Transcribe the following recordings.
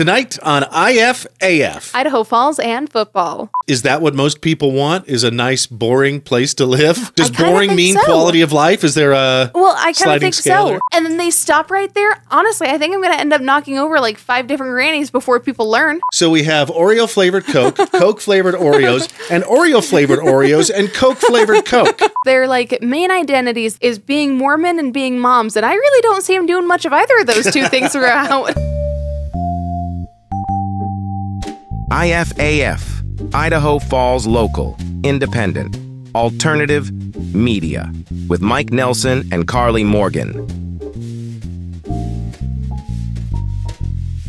Tonight on IFAF. Idaho Falls and football. Is that what most people want? Is a nice, boring place to live? Does boring mean so. quality of life? Is there a Well, I kind of think so. there? And then they stop right there. Honestly, I think I'm going to end up knocking over like five different grannies before people learn. So we have Oreo flavored Coke, Coke flavored Oreos, and Oreo flavored Oreos, and Coke flavored Coke. Their like main identities is being Mormon and being moms, and I really don't see them doing much of either of those two things throughout. IFAF, Idaho Falls Local, Independent, Alternative, Media, with Mike Nelson and Karley Morgan.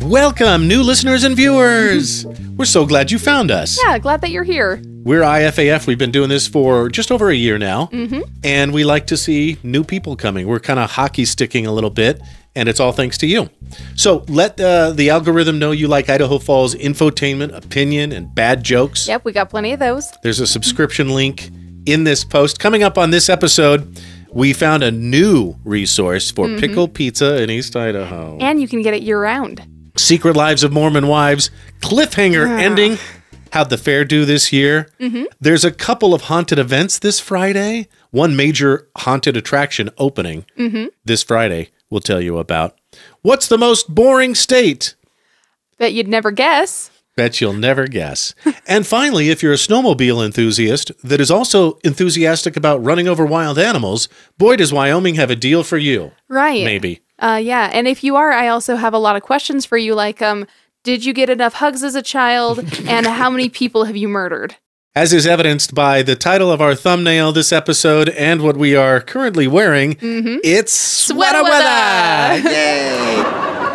Welcome, new listeners and viewers. We're so glad you found us. yeah, glad that you're here. We're IFAF. We've been doing this for just over a year now. Mm-hmm. And we like to see new people coming. We're kind of hockey sticking a little bit, and it's all thanks to you. So let uh, the algorithm know you like Idaho Falls infotainment, opinion, and bad jokes. Yep, we got plenty of those. There's a subscription link in this post. Coming up on this episode, we found a new resource for mm-hmm. pickle pizza in East Idaho. And you can get it year round. Secret Lives of Mormon Wives, cliffhanger ah. ending. How'd the fair do this year? Mm-hmm. There's a couple of haunted events this Friday. One major haunted attraction opening mm-hmm. this Friday, we'll tell you about. What's the most boring state? Bet you'd never guess. Bet you'll never guess. and finally, if you're a snowmobile enthusiast that is also enthusiastic about running over wild animals, boy, does Wyoming have a deal for you. Right. Maybe. Uh, yeah, and if you are, I also have a lot of questions for you. Like, um, did you get enough hugs as a child, and how many people have you murdered? As is evidenced by the title of our thumbnail this episode and what we are currently wearing, it's sweater Sweater weather. weather. Yay!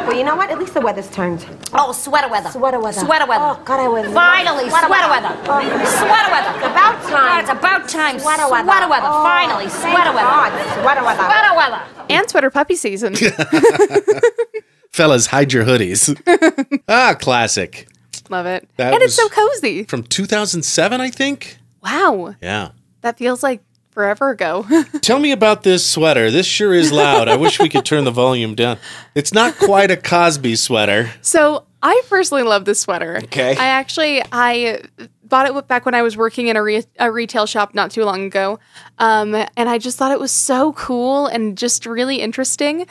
Well, you know what? At least the weather's turned. Oh, sweater weather. Sweater weather. Sweater weather. Oh, God, I was. Finally, sweater, weather. Sweater weather. It's about God, time. it's about time. Sweater weather. Sweater weather. Oh, Finally, sweater weather. God, sweater weather. Sweater weather. And sweater puppy season. Fellas, hide your hoodies. ah, classic. Love it. That and it's so cozy. From 2007, I think. Wow. Yeah. That feels like forever ago. Tell me about this sweater. This sure is loud. I wish we could turn the volume down. It's not quite a Cosby sweater. so I personally love this sweater. Okay. I actually I bought it back when I was working in a, re- a retail shop not too long ago, um, and I just thought it was so cool and just really interesting.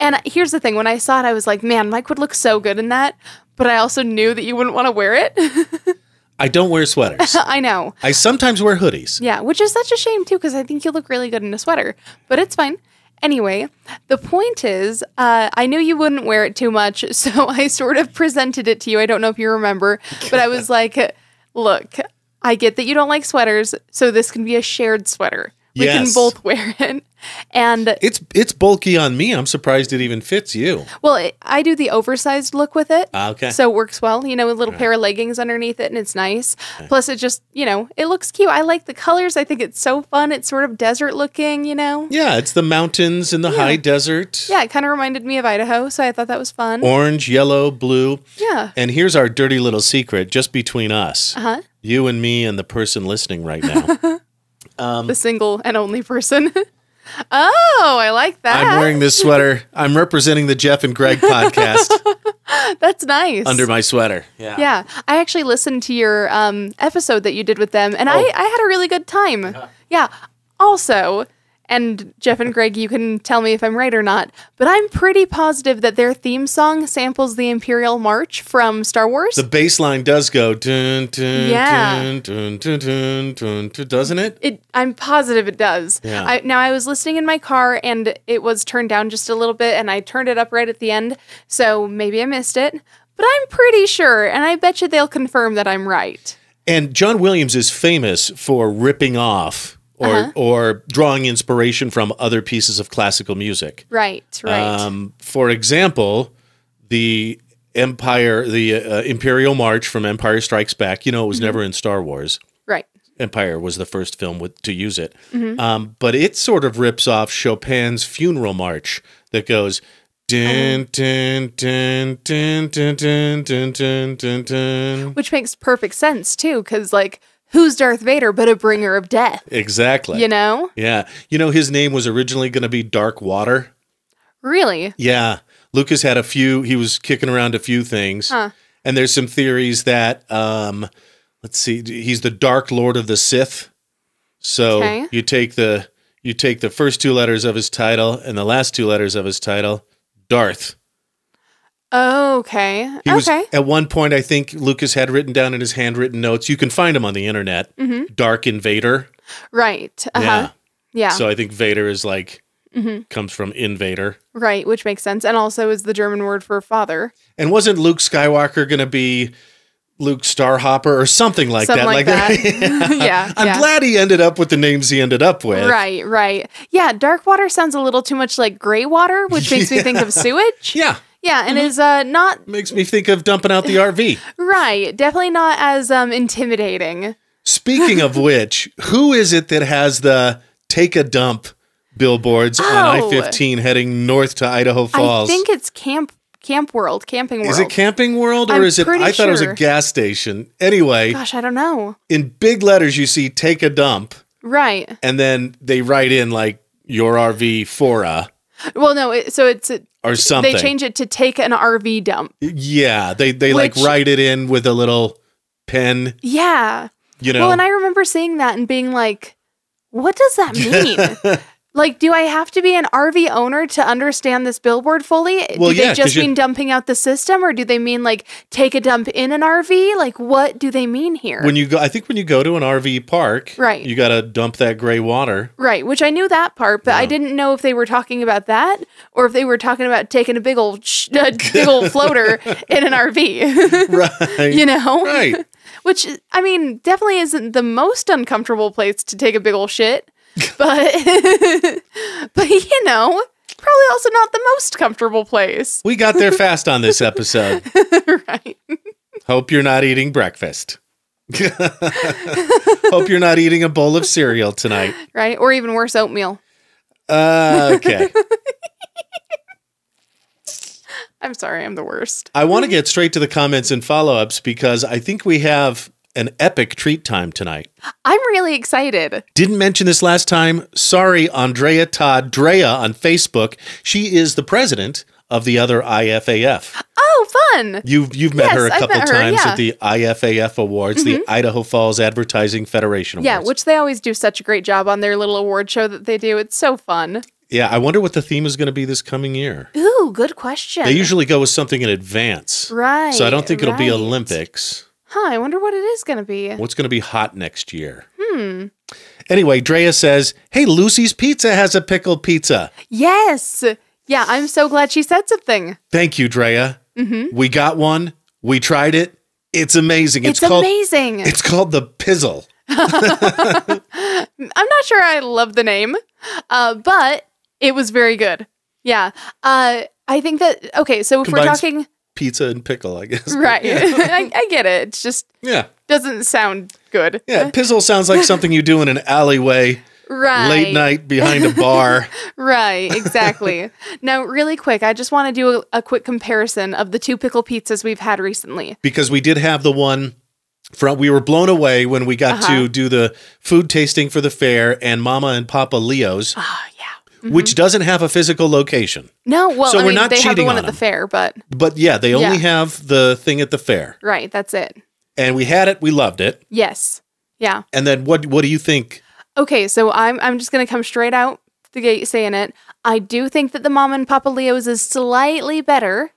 And here's the thing: when I saw it, I was like, "Man, Mike would look so good in that." But I also knew that you wouldn't want to wear it. I don't wear sweaters. I know. I sometimes wear hoodies. Yeah, which is such a shame too, because I think you look really good in a sweater. But it's fine. Anyway, the point is, uh, I knew you wouldn't wear it too much, so I sort of presented it to you. I don't know if you remember, but I was like, "Look, I get that you don't like sweaters, so this can be a shared sweater. We can both wear it." And It's it's bulky on me. I'm surprised it even fits you. well, it, I do the oversized look with it. Ah, okay. So it works well, you know, a little pair of leggings underneath it, and it's nice. Plus, it just, you know, it looks cute. I like the colors. I think it's so fun. It's sort of desert looking, you know. Yeah, it's the mountains and the high desert. Yeah, it kind of reminded me of Idaho, so I thought that was fun. Orange, yellow, blue. yeah. And here's our dirty little secret just between us. Uh-huh. You and me and the person listening right now. The single and only person. oh, I like that. I'm wearing this sweater. I'm representing the Jeff and Greg podcast That's nice. under my sweater. Yeah. yeah, I actually listened to your um, episode that you did with them, and Oh. I had a really good time. Yeah. Also, and Jeff and Greg, you can tell me if I'm right or not, but I'm pretty positive that their theme song samples the Imperial March from Star Wars. The bass line does go dun dun Yeah. dun dun dun dun dun, dun doesn't it? It, I'm positive it does. Yeah. I, now I was listening in my car and it was turned down just a little bit, and I turned it up right at the end, so maybe I missed it. But I'm pretty sure, and I bet you they'll confirm that I'm right. And John Williams is famous for ripping off or uh -huh. or drawing inspiration from other pieces of classical music. Right, right. Um, for example, the Empire, the uh, Imperial March from Empire Strikes Back. You know, it was mm -hmm. never in Star Wars. Right. Empire was the first film with, to use it, mm -hmm. um, but it sort of rips off Chopin's Funeral March that goes. Which makes perfect sense too, because like who's Darth Vader but a bringer of death? Exactly. You know? Yeah. You know, his name was originally going to be Dark Water. Really? Yeah. Lucas had a few. He was kicking around a few things, and there's some theories that um, let's see, he's the Dark Lord of the Sith. So Okay. you take the you take the first two letters of his title and the last two letters of his title, Darth. Okay. He was okay. at one point. I think Lucas had written down in his handwritten notes. You can find him on the internet. Mm-hmm. Dark Invader. right. Uh-huh. Yeah. Yeah. So I think Vader is like Mm-hmm. comes from invader. right, which makes sense. And also is the German word for father. And wasn't Luke Skywalker going to be Luke Starhopper or something like Something that? like that. yeah. I'm yeah. glad he ended up with the names he ended up with. Right, right. Yeah, dark water sounds a little too much like gray water, which makes me think of sewage. Yeah. Yeah, and is uh not Makes me think of dumping out the RV. right. Definitely not as um intimidating. Speaking of which, who is it that has the take a dump billboards on Oh. I 15 heading north to Idaho Falls? I think it's camp Camp World, Camping World. is it Camping World or I'm is it? I thought it was a gas station. Anyway, Gosh, I don't know. in big letters, you see take a dump, Right. and then they write in like your RV for a Well, no. It, so it's or something. they change it to take an RV dump. Yeah, they they like write it in with a little pen, Yeah. you know. Well, and I remember seeing that and being like, what does that mean? Like, do I have to be an RV owner to understand this billboard fully? Well, do yeah, they 'cause just you- mean dumping out the system or do they mean like take a dump in an RV? Like, what do they mean here? when you go, I think when you go to an RV park, Right. you got to dump that gray water. right, which I knew that part, but I didn't know if they were talking about that or if they were talking about taking a big old, sh- a big old floater in an RV, Right. you know? Right. Which I mean, definitely isn't the most uncomfortable place to take a big old shit, but but you know, probably also not the most comfortable place, We got there fast on this episode. right? Hope you're not eating breakfast. Hope you're not eating a bowl of cereal tonight. Right, or even worse, oatmeal. Uh, okay. I'm sorry, I'm the worst. I want to get straight to the comments and follow ups because I think we have an epic treat time tonight. I'm really excited. Didn't mention this last time. Sorry, Andrea Todd Drea on Facebook. She is the president of the other IFAF. Oh, fun! You've you've met Yes, her a couple her, times yeah. Mm-hmm. at the IFAF Awards, the Idaho Falls Advertising Federation Awards. Yeah, which they always do such a great job on their little award show that they do. It's so fun. yeah, I wonder what the theme is going to be this coming year. Ooh, good question. They usually go with something in advance. right. So I don't think it'll be. Olympics. Huh, I wonder what it is going to be. What's going to be hot next year? Hmm. Anyway, Drea says, "Hey, Lucy's Pizza has a pickled pizza." Yes. Yeah, I'm so glad she said something. Thank you, Drea. We got one. We tried it. It's amazing. It's, It's, called amazing. it's called the Pizzle. I'm not sure I love the name, uh, but it was very good. Yeah. Uh, I think that, okay, so if Combines- we're talking, Pizza and pickle, I guess. right. I, I get it. It's just Yeah. doesn't sound good. Yeah. Pizzle sounds like something you do in an alleyway Right. late night behind a bar. Right, exactly. now, really quick, I just want to do a, a quick comparison of the two pickle pizzas we've had recently. because we did have the one from we were blown away when we got Uh-huh. to do the food tasting for the fair and Mama and Papa Leo's, Oh, yeah. Which mm-hmm. doesn't have a physical location. No, well, So I we're mean, not they have the cheating one on at the them. fair, but But yeah, they only Yeah. have the thing at the fair. right, that's it. And we had it, we loved it. Yes. Yeah. And then what what do you think? Okay, so I'm I'm just gonna come straight out the gate saying it. I do think that the Mom and Papa Leo's is slightly better,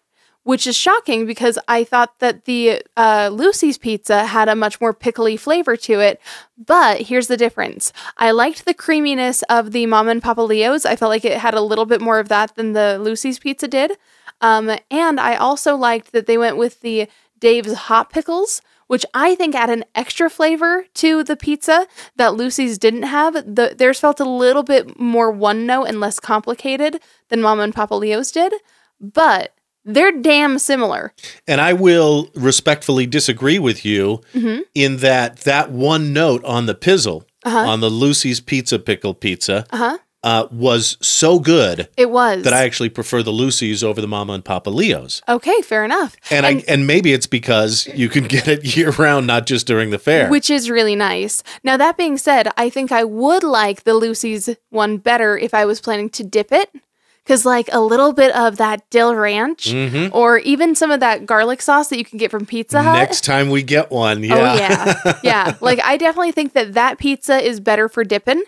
which is shocking because I thought that the uh, Lucy's pizza had a much more pickly flavor to it. But here's the difference: I liked the creaminess of the Mom and Papa Leo's. I felt like it had a little bit more of that than the Lucy's pizza did. Um, and I also liked that they went with the Dave's hot pickles, which I think add an extra flavor to the pizza that Lucy's didn't have. The theirs felt a little bit more one note and less complicated than Mama and Papa Leo's did, but they're damn similar. And I will respectfully disagree with you Mm-hmm. in that that one note on the pizzle Uh-huh. on the Lucy's Pizza Pickle Pizza uh huh, was so good It was. that I actually prefer the Lucy's over the Mama and Papa Leo's. okay, fair enough. And, I and maybe it's because you can get it year round, not just during the fair. Which is really nice. Now, that being said, I think I would like the Lucy's one better if I was planning to dip it. Because, like, a little bit of that dill ranch or even some of that garlic sauce that you can get from Pizza Hut. Next time we get one, yeah. Oh, yeah. yeah. Like, I definitely think that that pizza is better for dipping.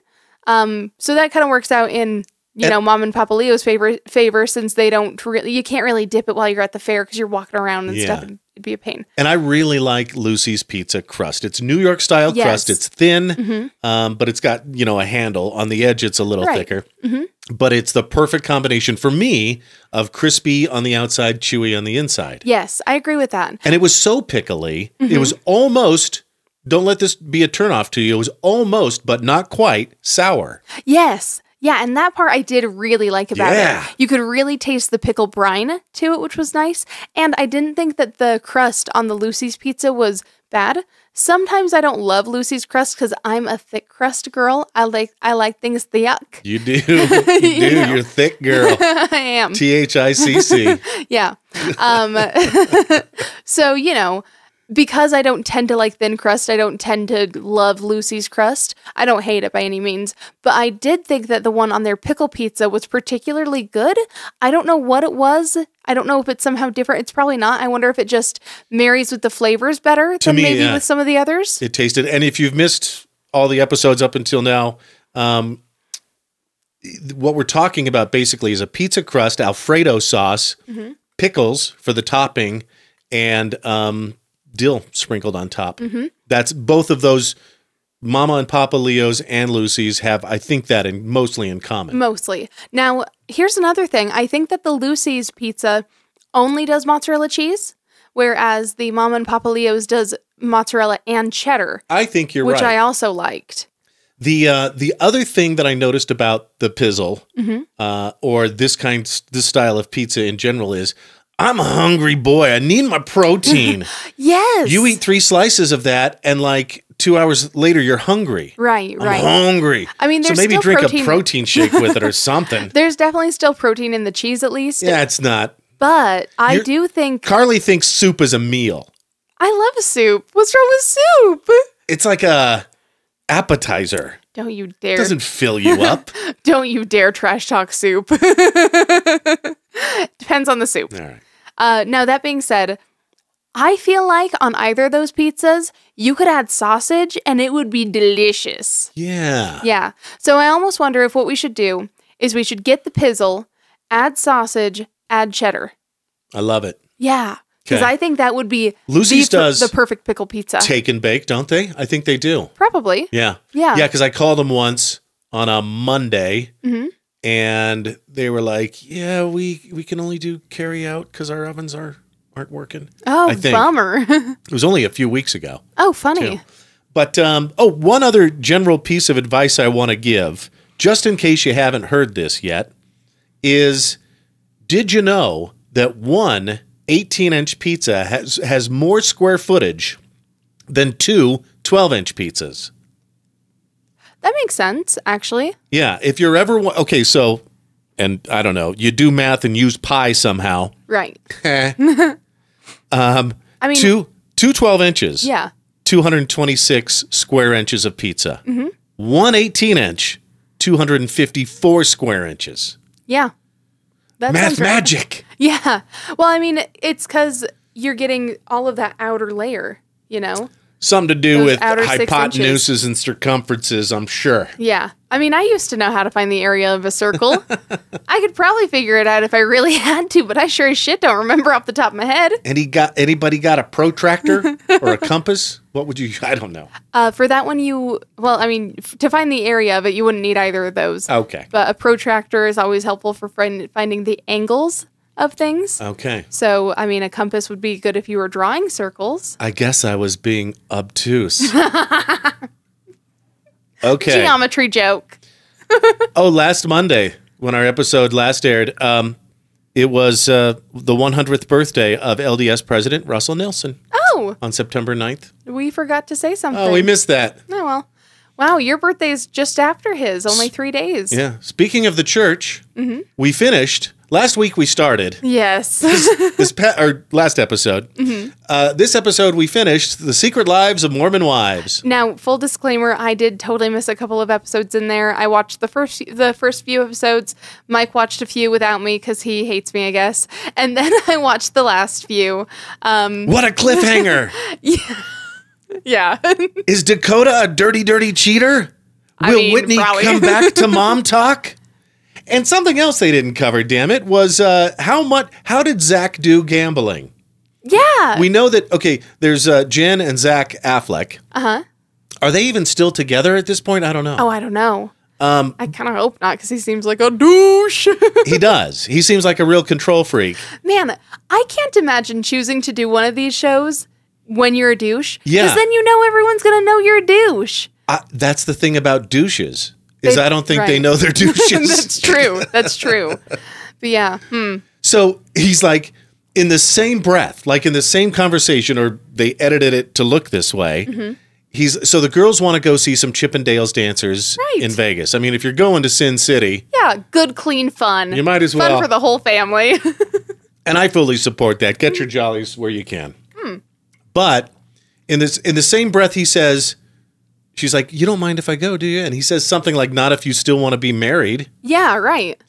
Um, so that kind of works out in. You And- know, mom and Papa Leo's favor favor since they don't really, you can't really dip it while you're at the fair because you're walking around and stuff and it'd be a pain. And I really like Lucy's pizza crust. It's New York style Yes. Mm-hmm. crust. It's thin, um, but it's got you know a handle on the edge. It's a little Right. Mm-hmm. But it's the perfect combination for me of crispy on the outside, chewy on the inside. Yes, I agree with that. And it was so pickly. It Mm-hmm. was almost. Don't let this be a turnoff to you. It was almost, but not quite, sour. Yes. Yeah, and that part I did really like about Yeah. it. You could really taste the pickle brine to it, which was nice. And I didn't think that the crust on the Lucy's pizza was bad. Sometimes I don't love Lucy's crust because I'm a thick crust girl. I like I like things thick. You do. You do. know. You're thick girl. I am. T H I C C. Yeah. Um, so, you know, because I don't tend to like thin crust, I don't tend to love Lucy's crust. I don't hate it by any means, but I did think that the one on their pickle pizza was particularly good. I don't know what it was. I don't know if it's somehow different. It's probably not. I wonder if it just marries with the flavors better than me, maybe with some of the others. it tasted. And if you've missed all the episodes up until now, um, what we're talking about basically is a pizza crust, Alfredo sauce, Mm-hmm. pickles for the topping, and um, dill sprinkled on top. Mm-hmm. That's both of those. Mama and Papa Leo's and Lucy's have, I think, that in mostly in common. Mostly. Now, here's another thing. I think that the Lucy's pizza only does mozzarella cheese, whereas the Mama and Papa Leo's does mozzarella and cheddar, I think you're which right. I also liked. The uh, the other thing that I noticed about the pizzle, Mm-hmm. uh, or this kind this style of pizza in general is, I'm a hungry boy. I need my protein. Yes. you eat three slices of that, and like two hours later, you're hungry. Right, I'm right. hungry. I mean, so maybe drink protein- a protein shake with it or something. There's definitely still protein in the cheese, at least. yeah, it's not. But I You're- do think Karley thinks soup is a meal. I love soup. What's wrong with soup? It's like a appetizer. Don't you dare. It doesn't fill you up. Don't you dare trash talk soup. Depends on the soup. All right. Uh, now that being said, I feel like on either of those pizzas, you could add sausage and it would be delicious. Yeah. Yeah. So I almost wonder if what we should do is we should get the pizzle, add sausage, add cheddar. I love it. Yeah. Because I think that would be Lucy's the, does the perfect pickle pizza. Take and bake, don't they? I think they do. Probably. Yeah. Yeah. Yeah, because I called them once on a Monday Mm-hmm. And they were like, Yeah, we we can only do carry out because our ovens are aren't working. Oh, bummer. It was only a few weeks ago. oh, funny. too. But um, oh, one other general piece of advice I want to give, just in case you haven't heard this yet, is did you know that one 18 inch pizza has has more square footage than two 12 inch pizzas? That makes sense, actually. Yeah, if you're ever okay, so and I don't know, you do math and use pi somehow. Right. Um, I mean, two two 12 inches, yeah. 226 square inches of pizza. Mm-hmm. One 18 inch, 254 square inches. Yeah. That Math sounds right. magic. Yeah. Well, I mean, it's because you're getting all of that outer layer, you know? Something to do with hypotenuses and circumferences, I'm sure. Yeah. I mean, I used to know how to find the area of a circle. I could probably figure it out if I really had to, but I sure as shit don't remember off the top of my head. Any got anybody got a protractor or a compass? What would you I don't know. Uh, for that one, you, well, I mean, f- to find the area of it, you wouldn't need either of those. Okay. But a protractor is always helpful for find, finding the angles of things. Okay. So, I mean, a compass would be good if you were drawing circles. I guess I was being obtuse. okay. Geometry joke. Oh, last Monday when our episode last aired, um, it was uh, the 100th birthday of LDS President Russell Nelson Oh, on September 9th. we forgot to say something. Oh, we missed that. Oh, well. Wow, your birthday is just after his, only three days. Yeah. Speaking of the church, Mm-hmm. we finished last week we started Yes. this pa- or last episode. Mm-hmm. Uh, this episode we finished the secret lives of Mormon wives. now, full disclaimer, I did totally miss a couple of episodes in there. I watched the first the first few episodes. Mike watched a few without me because he hates me, I guess. And then I watched the last few. Um, What a cliffhanger! yeah. Yeah. Is Dakota a dirty, dirty cheater? I Will mean, Whitney probably. come back to mom talk? And something else they didn't cover, damn it, was uh, how much? How did Zac do gambling? yeah. We know that. Okay, there's uh, Jen and Zac Affleck. Uh huh. Are they even still together at this point? I don't know. oh, I don't know. Um, I kind of hope not because he seems like a douche. He does. He seems like a real control freak. Man, I can't imagine choosing to do one of these shows when you're a douche. Yeah. Because then you know everyone's going to know you're a douche. I, that's the thing about douches is They- I don't think they know they're douches. That's true. That's true. But yeah. Hmm. So he's like, in the same breath, like in the same conversation, or they edited it to look this way. Mm-hmm. He's so the girls want to go see some Chippendales dancers Right. in Vegas. I mean, if you're going to Sin City, Yeah. Good, clean fun. You might as well. Fun for the whole family. and I fully support that. Get your jollies where you can. Hmm. But in this in the same breath, he says, "She's like, you don't mind if I go, do you?" And he says something like, "Not if you still want to be married." yeah. Right.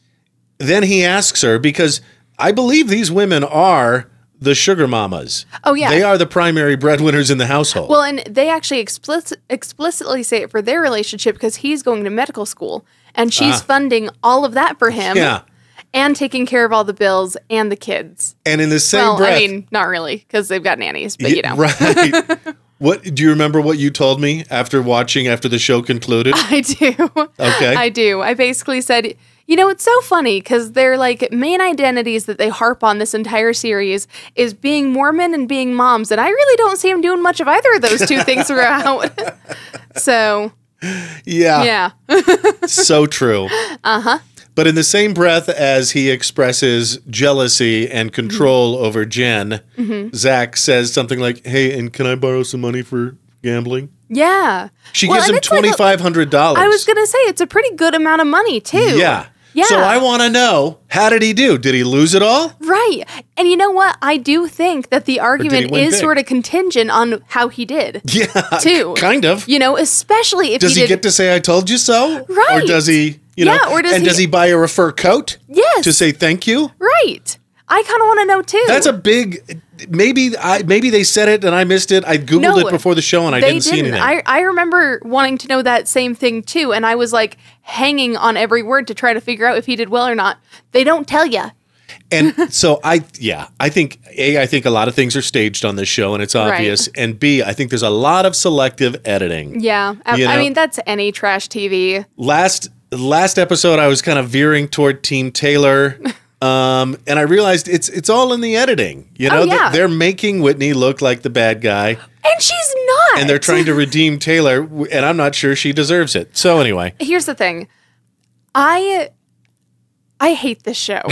Then he asks her because I believe these women are the sugar mamas. Oh, yeah. They are the primary breadwinners in the household. Well, and they actually explicit, explicitly say it for their relationship because he's going to medical school and she's funding all of that for him. Ah. Yeah. And taking care of all the bills and the kids. and in the same well, breath, I mean, not really because they've got nannies, but you know. right. what do you remember what you told me after watching after the show concluded? I do. Okay. I do. I basically said, you know, it's so funny because they're like main identities that they harp on this entire series is being Mormon and being moms. And I really don't see them doing much of either of those two things throughout. so, yeah. yeah. so true. Uh huh. But in the same breath as he expresses jealousy and mm-hmm. control over Jen, mm-hmm. Zac says something like, "Hey, and can I borrow some money for gambling?" Yeah. She Well, gives him like twenty five hundred dollars. I was going to say it's a pretty good amount of money, too. Yeah. Yeah. So I want to know how did he do? Did he lose it all? Right. And you know what? I do think that the argument is big? sort of contingent on how he did. Yeah. Too. Kind of. You know, especially if Does he he did get to say "I told you so"? Right. Or does he, you know? Yeah, or does and he- does he buy her a fur coat? Yes. To say thank you? Right. I kind of want to know too. That's a big. Maybe I maybe they said it and I missed it. I googled No, it before the show and I they didn't see anything. I, I remember wanting to know that same thing too, and I was like hanging on every word to try to figure out if he did well or not. They don't tell you. and so I yeah I think a I think a lot of things are staged on this show and it's obvious. And B I think there's a lot of selective editing. Yeah, I, You I mean that's any trash TV. Last last episode I was kind of veering toward Team Taylor. Um, and I realized it's it's all in the editing. You know, Oh, yeah. They're- they're making Whitney look like the bad guy, And she's not. and they're trying to redeem Taylor, and I'm not sure she deserves it. So anyway, Here's the thing. I I hate this show.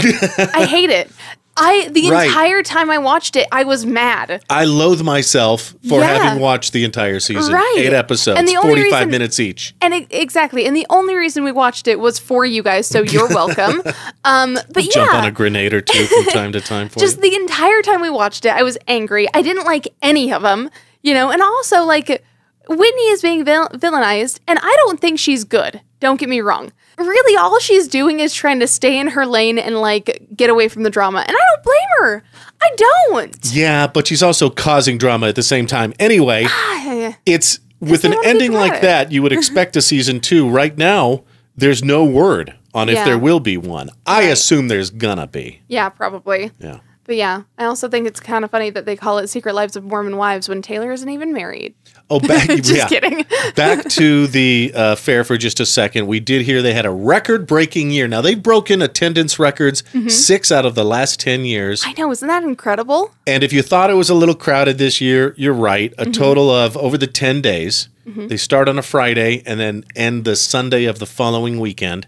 I hate it. I the Right. entire time I watched it, I was mad. I loathe myself for Yeah. having watched the entire season, Right. eight episodes, And the only 45 reason- minutes each. And it, exactly. And the only reason we watched it was for you guys, so you're welcome. um, but yeah, Jump on a grenade or two from time to time for just you. the entire time we watched it, I was angry. I didn't like any of them, you know, and also like Whitney is being vil- villainized, and I don't think she's good. Don't get me wrong. Really, all she's doing is trying to stay in her lane and like get away from the drama, and I don't blame her. I don't. Yeah, but she's also causing drama at the same time. Anyway, ah. it's with an ending like dramatic. that, you would expect a season two. Right now, there's no word on if there will be one. I assume there's gonna be. Yeah, probably. Yeah. But yeah, I also think it's kind of funny that they call it Secret Lives of Mormon Wives when Taylor isn't even married. Oh, back, Just yeah. kidding. back to the uh, fair for just a second. We did hear they had a record breaking year. Now, they've broken attendance records six out of the last 10 years. I know, isn't that incredible? And if you thought it was a little crowded this year, you're right. A total of over the 10 days. They start on a Friday and then end the Sunday of the following weekend.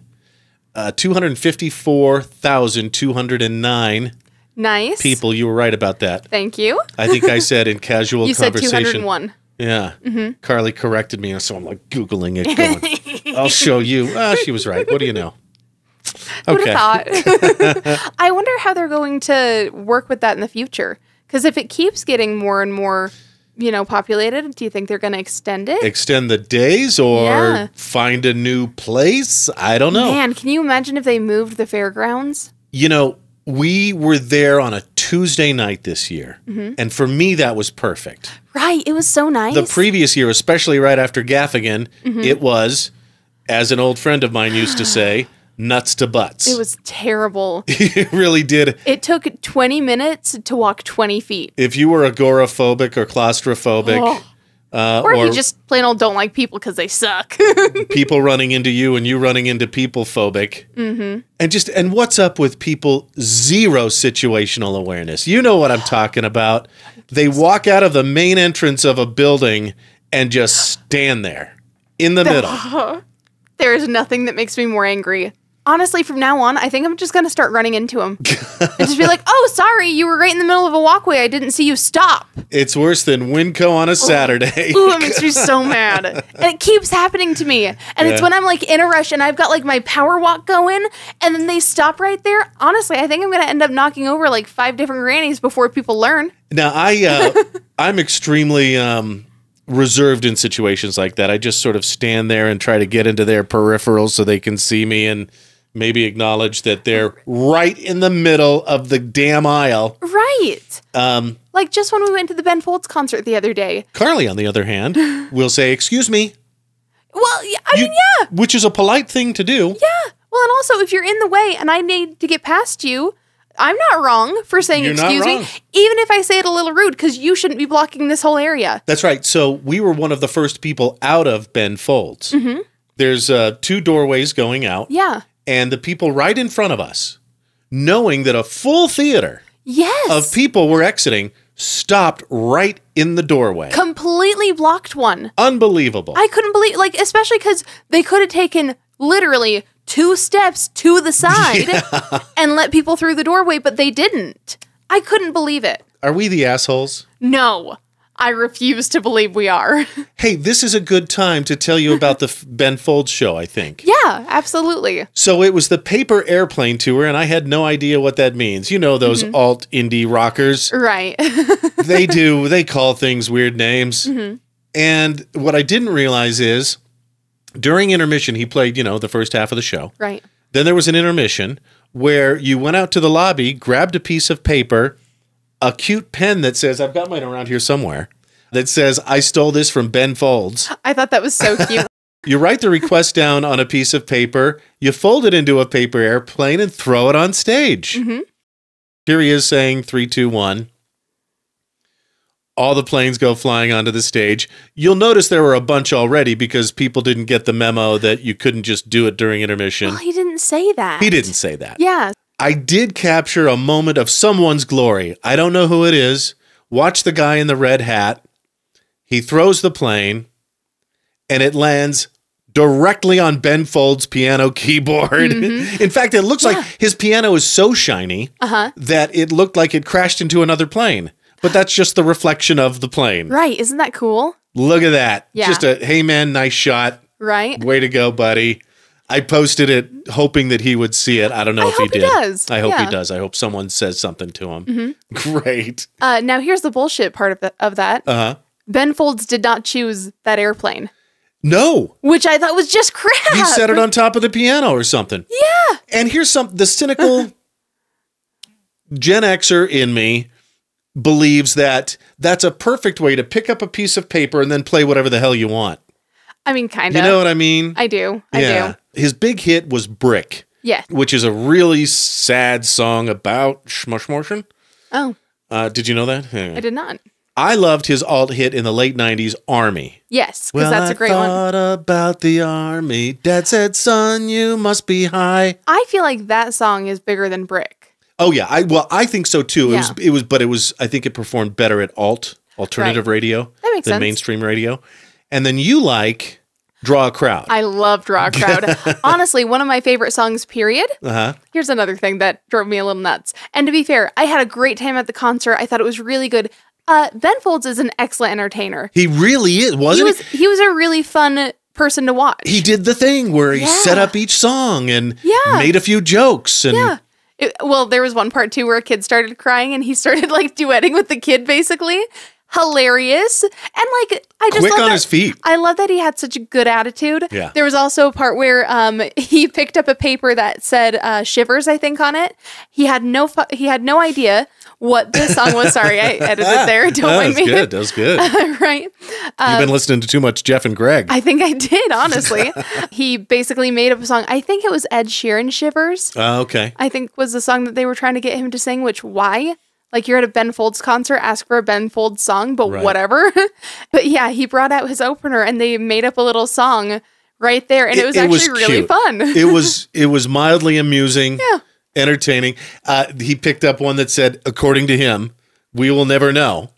Uh, 254,209 Nice. people. You were right about that. Thank you. I think I said in casual You said conversation. 201. Yeah. Karley corrected me, so I'm like Googling it, going, I'll show you. Ah, she was right. What do you know? Okay. have thought? I wonder how they're going to work with that in the future. Because if it keeps getting more and more, you know, populated, do you think they're going to extend it? Extend the days or Yeah. find a new place? I don't know. Man, can you imagine if they moved the fairgrounds? You know, we were there on a Tuesday night this year. Mm-hmm. And for me, that was perfect. Right. It was so nice. The previous year, especially right after Gaffigan, Mm-hmm. it was, as an old friend of mine used to say, nuts to butts. it was terrible. it really did. it took 20 minutes to walk 20 feet. If you were agoraphobic or claustrophobic, Oh. Uh, Or, or you just plain old don't like people because they suck. people running into you and you running into people phobic, mm-hmm. and just and what's up with people zero situational awareness? You know what I'm talking about. They walk out of the main entrance of a building and just stand there in the middle. there is nothing that makes me more angry. Honestly, from now on, I think I'm just going to start running into them. and just be like, oh, sorry, you were right in the middle of a walkway. I didn't see you stop. It's worse than Winco on a Saturday. Ooh, it makes me so mad. And it keeps happening to me. And it's when I'm like in a rush and I've got like my power walk going and then they stop right there. Honestly, I think I'm going to end up knocking over like five different grannies before people learn. Now I uh, I'm extremely um, reserved in situations like that. I just sort of stand there and try to get into their peripherals so they can see me and maybe acknowledge that they're right in the middle of the damn aisle. Right. Um, Like just when we went to the Ben Folds concert the other day. Karley, on the other hand, will say, "Excuse me," Well, yeah, I You- mean, yeah. which is a polite thing to do. Yeah. Well, and also, if you're in the way and I need to get past you, I'm not wrong for saying You're excuse me, even if I say it a little rude, because you shouldn't be blocking this whole area. That's right. So we were one of the first people out of Ben Folds. Mm-hmm. There's uh, two doorways going out, Yeah. And the people right in front of us, knowing that a full theater Yes. of people were exiting, stopped right in the doorway. completely blocked one. Unbelievable. I couldn't believe, like, especially because they could have taken literally two steps to the side and let people through the doorway, but they didn't. I couldn't believe it. Are we the assholes? No, I refuse to believe we are. Hey, this is a good time to tell you about the F- Ben Folds show, I think. yeah, absolutely. So it was the Paper Airplane Tour, and I had no idea what that means. You know those mm-hmm. alt indie rockers. Right. they do, they call things weird names. Mm-hmm. And what I didn't realize is during intermission, he played, you know, the first half of the show. right. Then there was an intermission where you went out to the lobby, grabbed a piece of paper, a cute pen that says, I've got mine around here somewhere, that says, I stole this from Ben Folds. I thought that was so cute. You write the request down on a piece of paper, you fold it into a paper airplane, and throw it on stage. Mm-hmm. Here he is saying three, two, one. All the planes go flying onto the stage. You'll notice there were a bunch already because people didn't get the memo that you couldn't just do it during intermission. well, he didn't say that. He didn't say that. Yeah. I did capture a moment of someone's glory. I don't know who it is. Watch the guy in the red hat. He throws the plane and it lands directly on Ben Folds' piano keyboard. Mm-hmm. in fact, it looks like his piano is so shiny uh-huh. that it looked like it crashed into another plane. But that's just the reflection of the plane. Right. Isn't that cool? Look at that. Yeah. Just a hey man, nice shot. Right. Way to go, buddy. I posted it hoping that he would see it. I don't know I if hope he he did. does. I hope Yeah. Mm-hmm. he does. I hope someone says something to him. Great. Uh, now, here's the bullshit part of, the, of that. Uh huh. Ben Folds did not choose that airplane, No, which I thought was just crap. he set it on top of the piano or something. Yeah. And here's some the cynical Gen Xer in me believes that that's a perfect way to pick up a piece of paper and then play whatever the hell you want. I mean, kind of. You know what I mean? I do. I yeah. do. His big hit was Brick, Yes. which is a really sad song about schmushmortion. Oh, Uh, did you know that? Anyway. I did not. I loved his alt hit in the late 90s, Army. Yes, because that's a great one. thought about the Army. Dad said, son, you must be high. I feel like that song is bigger than Brick. Oh, yeah. I Well, I think so too. It, was, Yeah. it was, but it was, I think it performed better at alt, alternative radio That makes than sense. mainstream radio. And then you like Draw a Crowd. I love Draw a Crowd. Honestly, one of my favorite songs, period. uh huh. Here's another thing that drove me a little nuts. And to be fair, I had a great time at the concert. I thought it was really good. Uh, ben Folds is an excellent entertainer. He really is, wasn't was he was a really fun person to watch. He did the thing where he set up each song and Yeah. made a few jokes and yeah. It- well, there was one part too where a kid started crying and he started like duetting with the kid basically. Hilarious. And like I just quick love on that- his feet. I love that he had such a good attitude. Yeah. There was also a part where um he picked up a paper that said uh, "shivers" I think on it. He had no fu- he had no idea what the song was. Sorry, I edited there. Don't that mind was me. good. That was good. right. You've been listening to too much Jeff and Greg. I think I did. Honestly, he basically made up a song. I think it was Ed Sheeran "Shivers." Uh, okay. I think was the song that they were trying to get him to sing. Which why? Like you're at a Ben Folds concert, ask for a Ben Folds song, but Right. whatever. but yeah, he brought out his opener and they made up a little song right there, and it, was actually really fun. it was it was mildly amusing, Yeah. entertaining. Uh, he picked up one that said, according to him, "We will never know."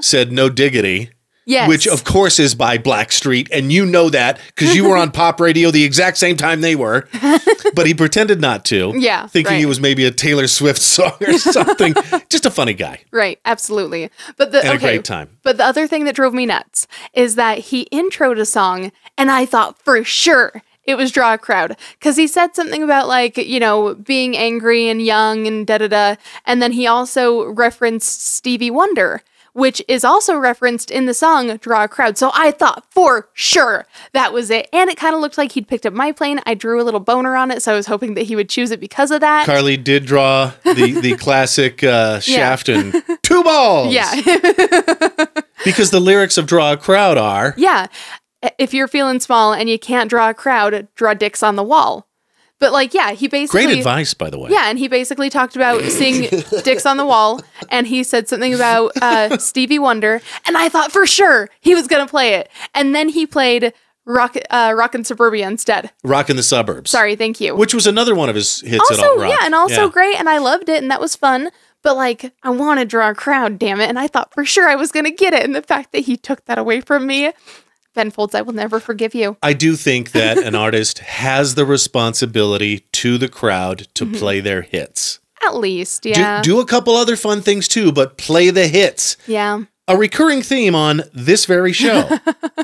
Said no diggity. Yes, Which of course is by Blackstreet, and you know that because you were on pop radio the exact same time they were. But he pretended not to. Yeah, Thinking it was maybe a Taylor Swift song or something. Just a funny guy. Right, absolutely. But the And a great time. But the other thing that drove me nuts is that he introed a song, and I thought for sure it was draw a crowd because he said something about like you know being angry and young and da da da, and then he also referenced Stevie Wonder. Which is also referenced in the song Draw a Crowd. So I thought for sure that was it. And it kind of looked like he'd picked up my plane. I drew a little boner on it. So I was hoping that he would choose it because of that. Karley did draw the the classic uh, shaft and two balls. yeah. Because the lyrics of Draw a Crowd are Yeah. If you're feeling small and you can't draw a crowd, draw dicks on the wall. But like, yeah, he basically great advice, by the way. Yeah, and he basically talked about seeing dicks on the wall, and he said something about uh, Stevie Wonder, and I thought for sure he was gonna play it, and then he played Rock uh, Rockin' Suburbia instead. Rock in the Suburbs. Sorry, thank you. Which was another one of his hits at also, yeah, and also great, and I loved it, and that was fun. But like, I want to draw a crowd, damn it, and I thought for sure I was gonna get it, and the fact that he took that away from me, Ben Folds, I will never forgive you. I do think that an artist has the responsibility to the crowd to play their hits. At least, Do, Mm-hmm. yeah, do a couple other fun things too, but play the hits. yeah, A recurring theme on this very show.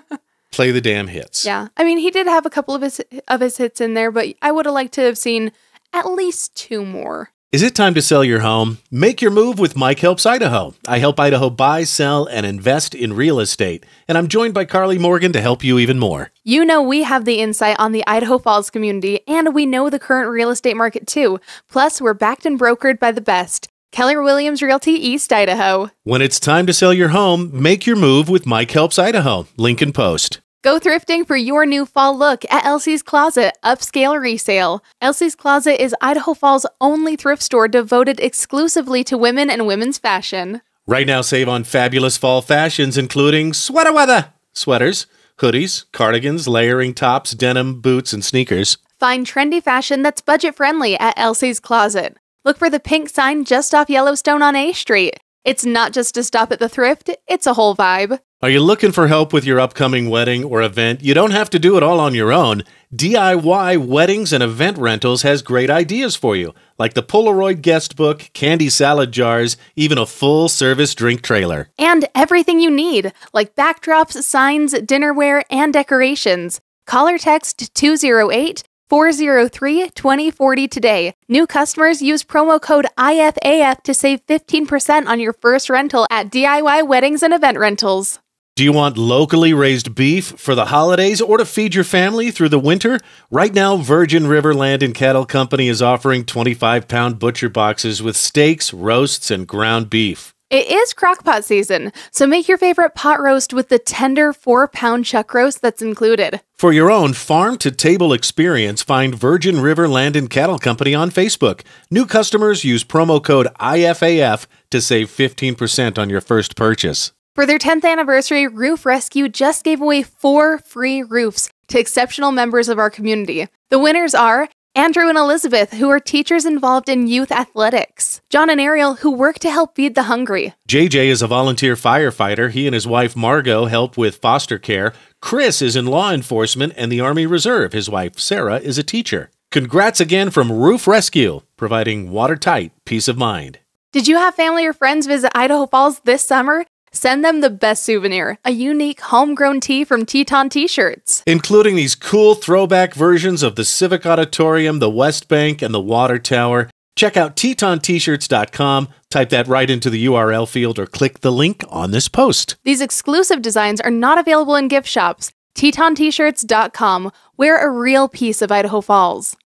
play the damn hits. yeah. I mean, he did have a couple of his of his hits in there, but I would have liked to have seen at least two more. Is it time to sell your home? Make your move with Mike Helps Idaho. I help Idaho buy, sell, and invest in real estate. And I'm joined by Karley Morgan to help you even more. You know, we have the insight on the Idaho Falls community, and we know the current real estate market too. Plus, we're backed and brokered by the best Keller Williams Realty East Idaho. When it's time to sell your home, make your move with Mike Helps Idaho. Lincoln Post. Go thrifting for your new fall look at Elsie's Closet Upscale Resale. Elsie's Closet is Idaho Falls' only thrift store devoted exclusively to women and women's fashion. Right now, save on fabulous fall fashions, including sweater weather sweaters, hoodies, cardigans, layering tops, denim, boots, and sneakers. Find trendy fashion that's budget friendly at Elsie's Closet. Look for the pink sign just off Yellowstone on A Street. It's not just a stop at the thrift, it's a whole vibe. Are you looking for help with your upcoming wedding or event? You don't have to do it all on your own. DIY Weddings and Event Rentals has great ideas for you, like the Polaroid guest book, candy salad jars, even a full service drink trailer. And everything you need, like backdrops, signs, dinnerware, and decorations. Call or text 208 403 2040 today. New customers use promo code IFAF to save 15% on your first rental at DIY Weddings and Event Rentals. Do you want locally raised beef for the holidays or to feed your family through the winter? Right now, Virgin River Land and Cattle Company is offering 25 pound butcher boxes with steaks, roasts, and ground beef. It is crockpot season, so make your favorite pot roast with the tender 4 pound chuck roast that's included. For your own farm to table experience, find Virgin River Land and Cattle Company on Facebook. New customers use promo code IFAF to save 15% on your first purchase. For their 10th anniversary, Roof Rescue just gave away four free roofs to exceptional members of our community. The winners are Andrew and Elizabeth, who are teachers involved in youth athletics, John and Ariel, who work to help feed the hungry, JJ is a volunteer firefighter. He and his wife Margot help with foster care. Chris is in law enforcement and the Army Reserve. His wife Sarah is a teacher. Congrats again from Roof Rescue, providing watertight peace of mind. Did you have family or friends visit Idaho Falls this summer? Send them the best souvenir, a unique homegrown tee from Teton T-shirts. including these cool throwback versions of the Civic Auditorium, the West Bank, and the Water Tower. Check out TetonT-shirts.com, type that right into the URL field, or click the link on this post. These exclusive designs are not available in gift shops. TetonT-shirts.com. Wear a real piece of Idaho Falls.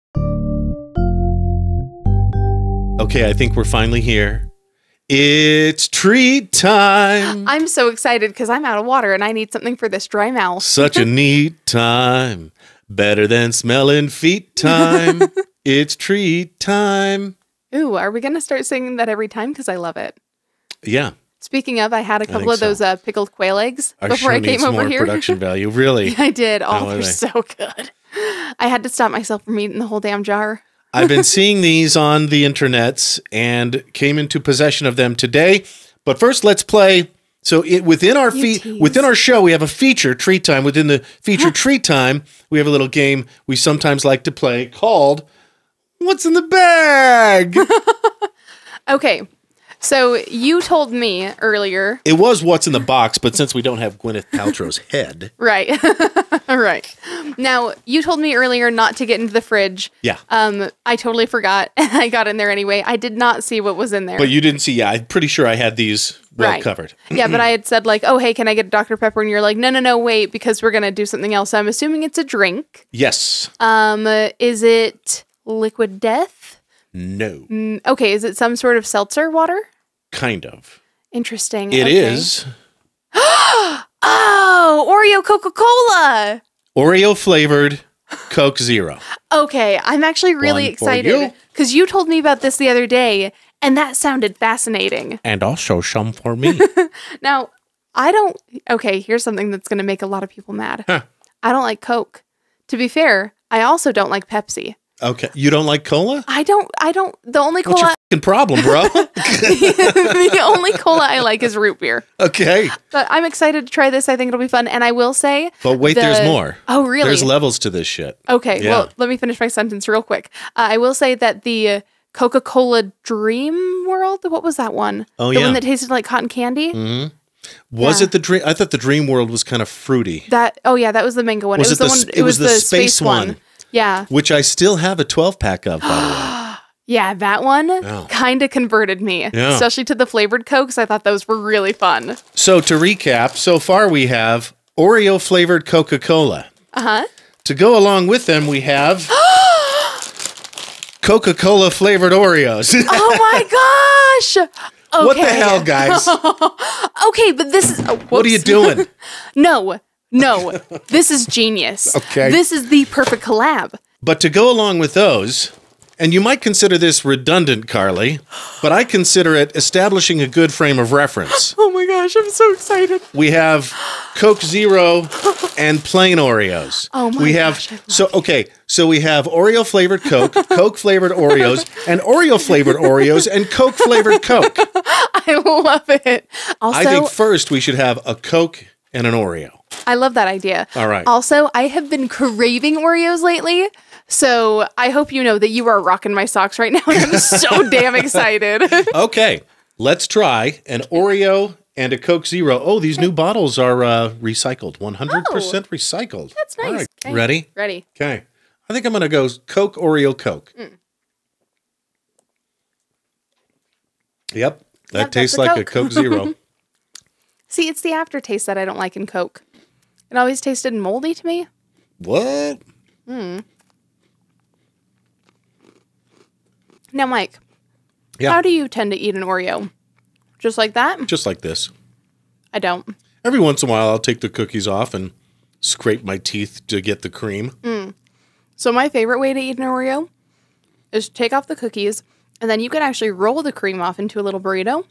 Okay, I think we're finally here. It's treat time. I'm so excited because I'm out of water and I need something for this dry mouth. Such a neat time. Better than smelling feet time. it's treat time. Ooh, are we going to start singing that every time? Because I love it. Yeah. Speaking of, I had a couple of those uh, pickled quail eggs before I came over more here. production value. Really. I did. Oh, they're they? so good. I had to stop myself from eating the whole damn jar. I've been seeing these on the internets and came into possession of them today. But first, let's play. So it, within our fe- within our show, we have a feature treat time. Within the feature ah. treat time, we have a little game we sometimes like to play called "What's in the Bag." Okay. So you told me earlier, it was "What's in the Box," but since we don't have Gwyneth Paltrow's head, right? right. Now, you told me earlier not to get into the fridge. yeah. Um, I totally forgot I got in there anyway. I did not see what was in there. but you didn't see. Yeah, I'm pretty sure I had these well Right. covered. yeah, but I had said like, "Oh, hey, can I get a Dr Pepper?" And you're like, "No, no, no, wait, because we're gonna do something else." I'm assuming it's a drink. Yes. Um, is it liquid death? no. Mm, Okay, is it some sort of seltzer water? Kind of. Interesting. It okay. is Oh, Oreo Coca Cola. Oreo flavored Coke Zero. Okay, I'm actually really One excited because you told me about this the other day, and that sounded fascinating. and also some for me. Now, I don't. Okay, here's something that's going to make a lot of people mad. Huh. I don't like Coke. To be fair, I also don't like Pepsi. okay, you don't like cola? I don't. I don't. The only What's cola. Problem, bro? the only cola I like is root beer. okay, But I'm excited to try this. I think it'll be fun. And I will say. but wait, there's more. Oh, really? There's levels to this shit. Okay, Yeah. well, let me finish my sentence real quick. Uh, I will say that the uh, Coca Cola Dream World, what was that one? Oh, the yeah. Mm. one that tasted like cotton candy? Was Yeah. it the dream? I thought the Dream World was kind of fruity, That, oh, yeah, that was the mango one. Was it was it the the one, sp- it was the space, one. Yeah, which I still have a 12 pack of, by the way. yeah, that one Yeah. kind of converted me, Yeah. especially to the flavored Cokes. I thought those were really fun. So to recap, so far we have Oreo flavored Coca Cola. Uh huh. To go along with them, we have Coca Cola flavored Oreos. Oh my gosh! Okay. What the hell, guys? Okay, but this is. oh, What are you doing? No, no, this is genius. Okay. This is the perfect collab. But to go along with those, and you might consider this redundant, Karley, but I consider it establishing a good frame of reference. Oh my gosh, I'm so excited. We have Coke Zero and plain Oreos. Oh my we have gosh, so okay, so we have Oreo flavored Coke, Coke flavored Oreos, and Oreo flavored Oreos and Coke flavored Coke. I love it. Also, I think first we should have a Coke and an Oreo. I love that idea. All right. Also, I have been craving Oreos lately. So I hope you know that you are rocking my socks right now. I'm so damn excited. Okay, let's try an Oreo and a Coke Zero. Oh, these new bottles are uh, recycled, 100% recycled. Oh. That's nice. right, Okay. Ready? Ready. Okay. I think I'm going to go Coke, Oreo, Coke. Mm. Yep. That Yep, tastes that's a like a Coke. Coke Zero. See, it's the aftertaste that I don't like in Coke. It always tasted moldy to me. what? Now, Mike, Yeah. how do you tend to eat an Oreo? Just like that? Just like this. I don't. Every once in a while, I'll take the cookies off and scrape my teeth to get the cream. Mm. So my favorite way to eat an Oreo is to take off the cookies, and then you can actually roll the cream off into a little burrito.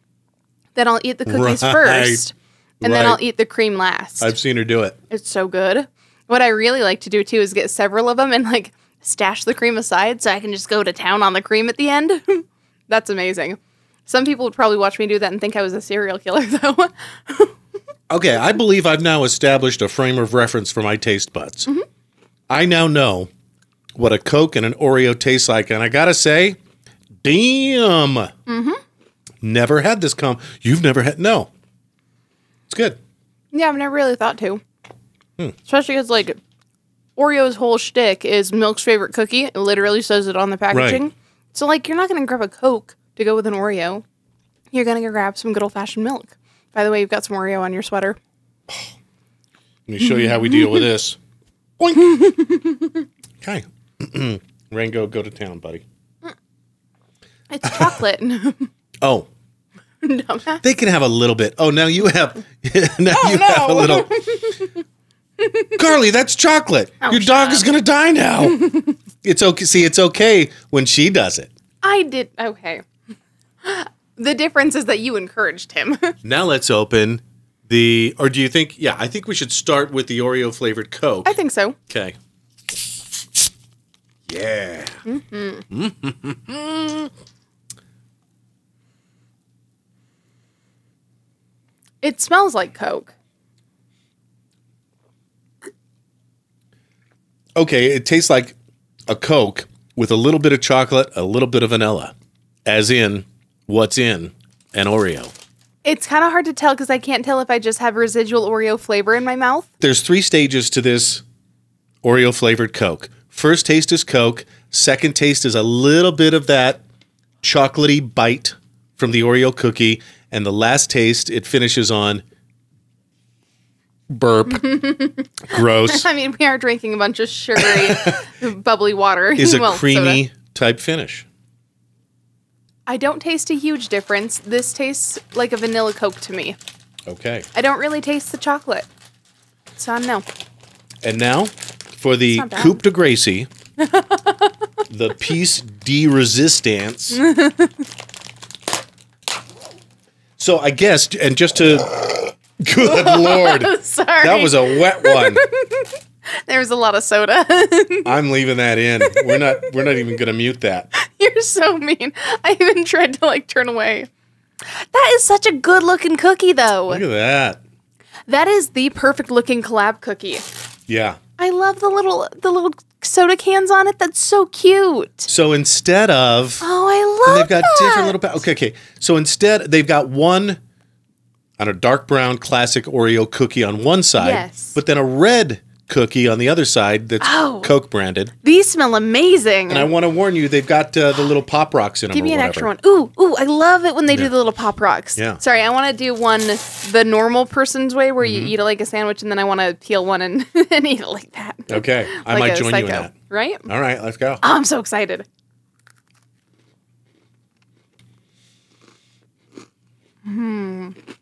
Then I'll eat the cookies Right. first, and then I'll eat the cream last. I've seen her do it. it's so good. What I really like to do too is get several of them and like stash the cream aside so I can just go to town on the cream at the end. That's amazing. Some people would probably watch me do that and think I was a serial killer though. Okay, I believe I've now established a frame of reference for my taste buds. Mm-hmm. I now know what a Coke and an Oreo taste like, and I gotta say, damn. Mm-hmm. Never had this come. You've never had no. It's good. Yeah, I've never really thought to. Hmm. Especially because like Oreo's whole shtick is Milk's favorite cookie. It literally says it on the packaging. Right. So like you're not gonna grab a Coke to go with an Oreo. You're gonna go grab some good old fashioned milk. By the way, you've got some Oreo on your sweater. Let me show you how we deal with this. Okay. Rango, go to town, buddy. It's chocolate. Oh, Dumbass. they can have a little bit. Oh, now you have. now Oh, you have a little. Karley, that's chocolate. Oh, Your dog is gonna die now. it's okay. See, it's okay when she does it. I did okay. The difference is that you encouraged him. Now let's open the. Or do you think? Yeah, I think we should start with the Oreo flavored Coke. I think so. Okay. Yeah. Mm-hmm. It smells like Coke. Okay, it tastes like a Coke with a little bit of chocolate, a little bit of vanilla, as in what's in an Oreo. It's kind of hard to tell because I can't tell if I just have residual Oreo flavor in my mouth. There's three stages to this Oreo flavored Coke. First taste is Coke. Second taste is a little bit of that chocolatey bite from the Oreo cookie. And the last taste, it finishes on burp. Gross. I mean, we are drinking a bunch of sugary, bubbly water. Is a Well, soda. creamy type finish. I don't taste a huge difference. This tastes like a vanilla Coke to me. Okay. I don't really taste the chocolate. So I'm no. And now for the. Coupe de Gracie, the piece de resistance. so I guess, and just to, good lord, Sorry. that was a wet one. there was a lot of soda. I'm leaving that in. We're not. We're not even going to mute that. You're so mean. I even tried to like turn away. That is such a good looking cookie though. Look at that. That is the perfect looking collab cookie. Yeah. I love the little the little soda cans on it. That's so cute. So instead of Oh, I love they've got that. different little. Okay, okay. So instead, they've got one on a dark brown classic Oreo cookie on one side, Yes. but then a red cookie on the other side that's Oh. Coke branded. These smell amazing. And I want to warn you, they've got uh, the little pop rocks in them. Give me an whatever. extra one. Ooh, ooh, I love it when they Yeah. do the little pop rocks. Yeah. Sorry, I want to do one the normal person's way where Mm-hmm. you eat it like a sandwich and then I want to peel one and, and eat it like that. Okay, I might join you in that. Right? All right, let's go. Oh, I'm so excited.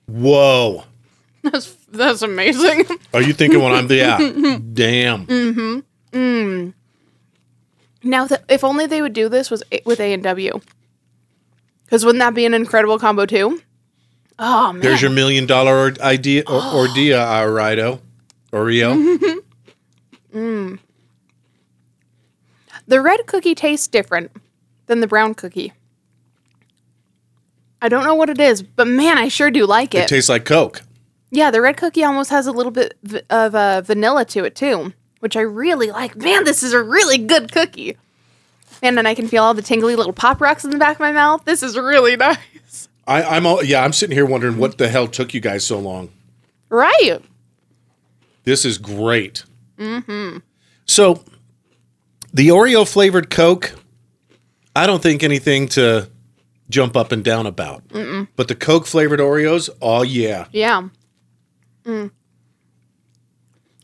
Whoa. That's that's amazing. Are you thinking what I'm the yeah? Damn. Mm-hmm. Mm. now, th- if only they would do this was with A and W, because wouldn't that be an incredible combo too? Oh man, There's your million dollar or- idea or, ordeal, Arido. Oreo. the red cookie tastes different than the brown cookie. I don't know what it is, but man, I sure do like it it. tastes like Coke. yeah, the red cookie almost has a little bit of uh, vanilla to it too, which I really like. Man, this is a really good cookie. Man, and I can feel all the tingly little pop rocks in the back of my mouth. This is really nice. I, I'm all yeah. I'm sitting here wondering what the hell took you guys so long. Right. This is great. Mm-hmm. So, the Oreo flavored Coke, I don't think anything to jump up and down about. But the Coke flavored Oreos, oh yeah. Yeah. Mm.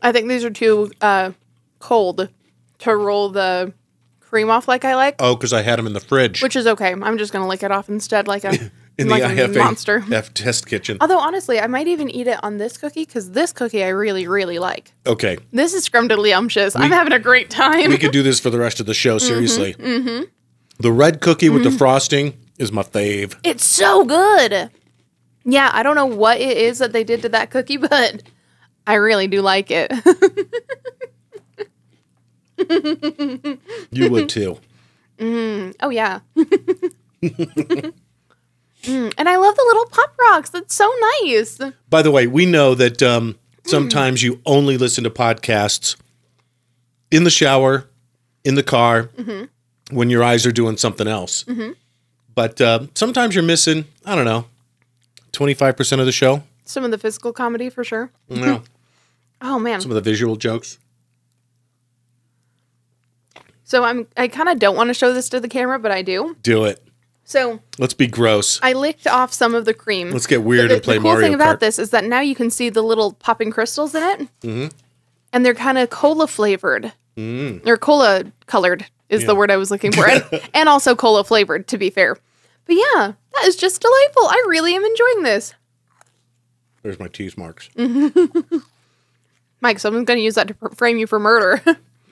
I think these are too uh, cold to roll the cream off like I like, Oh, because I had them in the fridge which is okay. I'm just gonna lick it off instead, like a in like the a IFA monster. F test kitchen. Although honestly, I might even eat it on this cookie because this cookie I really, really like. Okay, This is scrumdiddlyumptious. I'm having a great time. we could do this for the rest of the show. Mm-hmm, Seriously, the red cookie with the frosting is my fave. It's so good. Yeah, I don't know what it is that they did to that cookie, but I really do like it. You would too. oh yeah. Mm, and I love the little pop rocks. That's so nice. By the way, we know that um, sometimes you only listen to podcasts in the shower, in the car, when your eyes are doing something else. But uh, sometimes you're missing, I don't know, 25% of the show. Some of the physical comedy for sure. No, Oh man. some of the visual jokes. So I'm I kind of don't want to show this to the camera, but I do. Do it. So Let's be gross. I licked off some of the cream. Let's get weird the, and play Mario. the cool Mario thing about Kart. this is that now you can see the little popping crystals in it, mm-hmm. and they're kind of cola flavored, mm. or cola colored is the word I was looking for, and, and also cola flavored. To be fair, but yeah, that is just delightful. I really am enjoying this. There's my tease marks. Mike, someone's going to use that to pr- frame you for murder.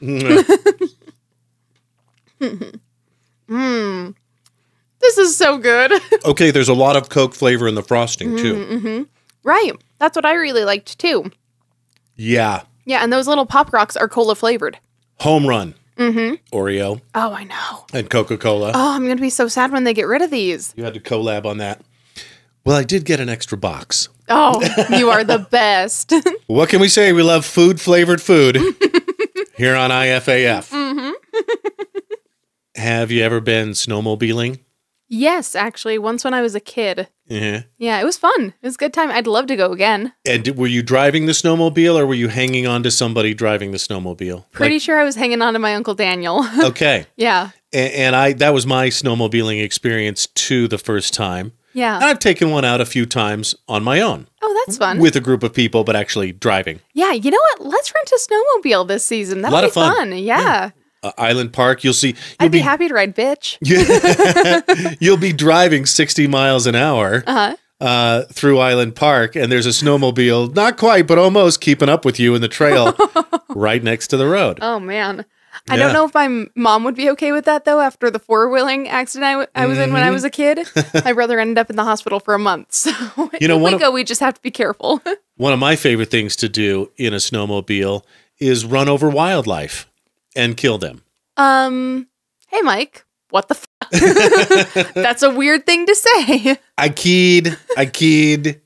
mm. This is so good. Okay, there's a lot of Coke flavor in the frosting too. right. That's what I really liked too. Yeah, Yeah, and those little pop rocks are cola flavored. home run. Mm-hmm. Oreo Oh, I know. and Coca Cola. Oh, I'm going to be so sad when they get rid of these. You had to collab on that. Well, I did get an extra box. Oh, you are the best. What can we say? We love food flavored food here on IFAF. Mm-hmm. Have you ever been snowmobiling? Yes, actually, once when I was a kid. Yeah. Yeah, it was fun. It was a good time. I'd love to go again. And were you driving the snowmobile or were you hanging on to somebody driving the snowmobile? Pretty sure I was hanging on to my Uncle Daniel. Okay. yeah. And, and I that was my snowmobiling experience too the first time. And Yeah. I've taken one out a few times on my own Oh, that's fun. with a group of people, but actually driving. yeah, you know what? Let's rent a snowmobile this season. That'll Lot be of fun. Yeah. Uh, Island Park, you'll see. You'll I'd be be, happy to ride bitch. you'll be driving 60 miles an hour Uh-huh. uh, through Island Park, and there's a snowmobile, not quite, but almost keeping up with you in the trail right next to the road. Oh man. I don't know if my mom would be okay with that though. After the four wheeling accident I, w- I was in when I Mm-hmm. was a kid, my brother ended up in the hospital for a month. So You know, one we of- go, we just have to be careful. One of my favorite things to do in a snowmobile is run over wildlife and kill them. um, hey Mike, what the? F- That's a weird thing to say. I keyed, I keyed,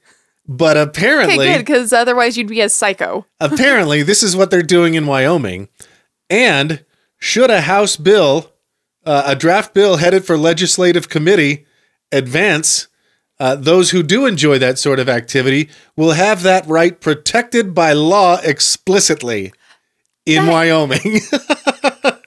but okay, apparently, good, because otherwise you'd be a psycho. apparently, this is what they're doing in Wyoming. And should a House bill, uh, a draft bill headed for legislative committee, advance, uh, those who do enjoy that sort of activity will have that right protected by law explicitly in That- Wyoming.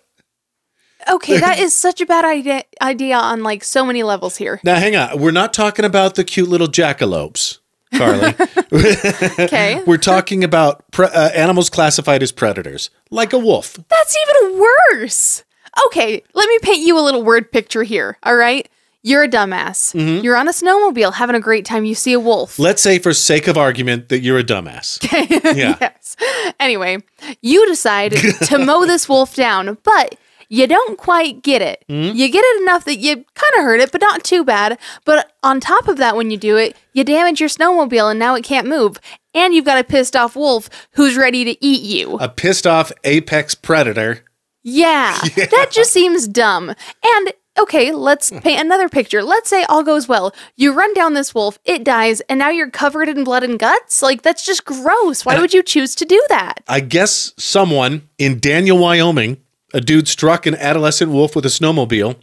Okay, that is such a bad idea idea on like so many levels here. now, hang on. We're not talking about the cute little jackalopes, Karley. Okay, We're talking about uh, animals classified as predators, like a wolf. that's even worse. Okay, let me paint you a little word picture here. All right, you're a dumbass. Mm-hmm. You're on a snowmobile having a great time. You see a wolf. Let's say, for sake of argument, that you're a dumbass. Yeah. yes. Anyway, you decide to mow this wolf down, but you don't quite get it. Hmm? You get it enough that you kind of hurt it, but not too bad. But on top of that, when you do it, you damage your snowmobile and now it can't move. And you've got a pissed off wolf who's ready to eat you. A pissed off apex predator. Yeah, that just seems dumb. And okay, let's hmm. paint another picture. Let's say all goes well. You run down this wolf, it dies, and now you're covered in blood and guts? Like, that's just gross. Why would you choose to do that? I guess someone in Daniel, Wyoming, a dude struck an adolescent wolf with a snowmobile,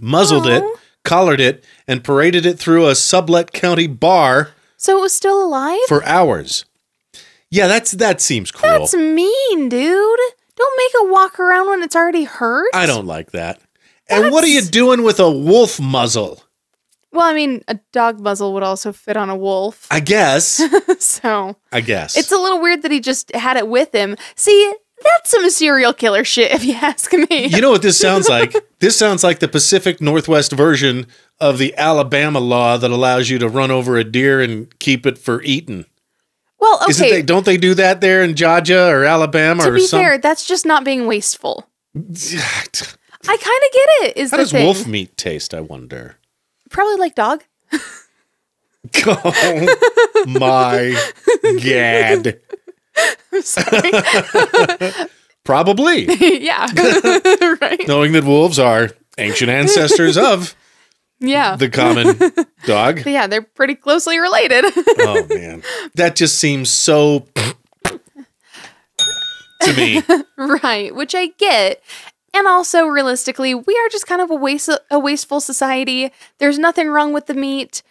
muzzled it, collared it, and paraded it through a Sublette county bar So it was still alive? for hours. Yeah, that's that seems cruel. That's mean, dude. Don't make it walk around when it's already hurt. I don't like that. And what are you doing with a wolf muzzle? Well, I mean, a dog muzzle would also fit on a wolf. I guess. so I guess. it's a little weird that he just had it with him. See, that's some serial killer shit, if you ask me. You know what this sounds like? this sounds like the Pacific Northwest version of the Alabama law that allows you to run over a deer and keep it for eating. well, Isn't okay. they don't they do that there in Georgia or Alabama to or be some fair, that's just not being wasteful. I kind of get it. Is How does thing wolf meat taste, I wonder? probably like dog? Oh my god. Sorry. Probably. yeah. right. Knowing that wolves are ancient ancestors of Yeah. the common dog. yeah, they're pretty closely related. Oh man. That just seems so to me. right, which I get. And also realistically, we are just kind of a waste a wasteful society. There's nothing wrong with the meat.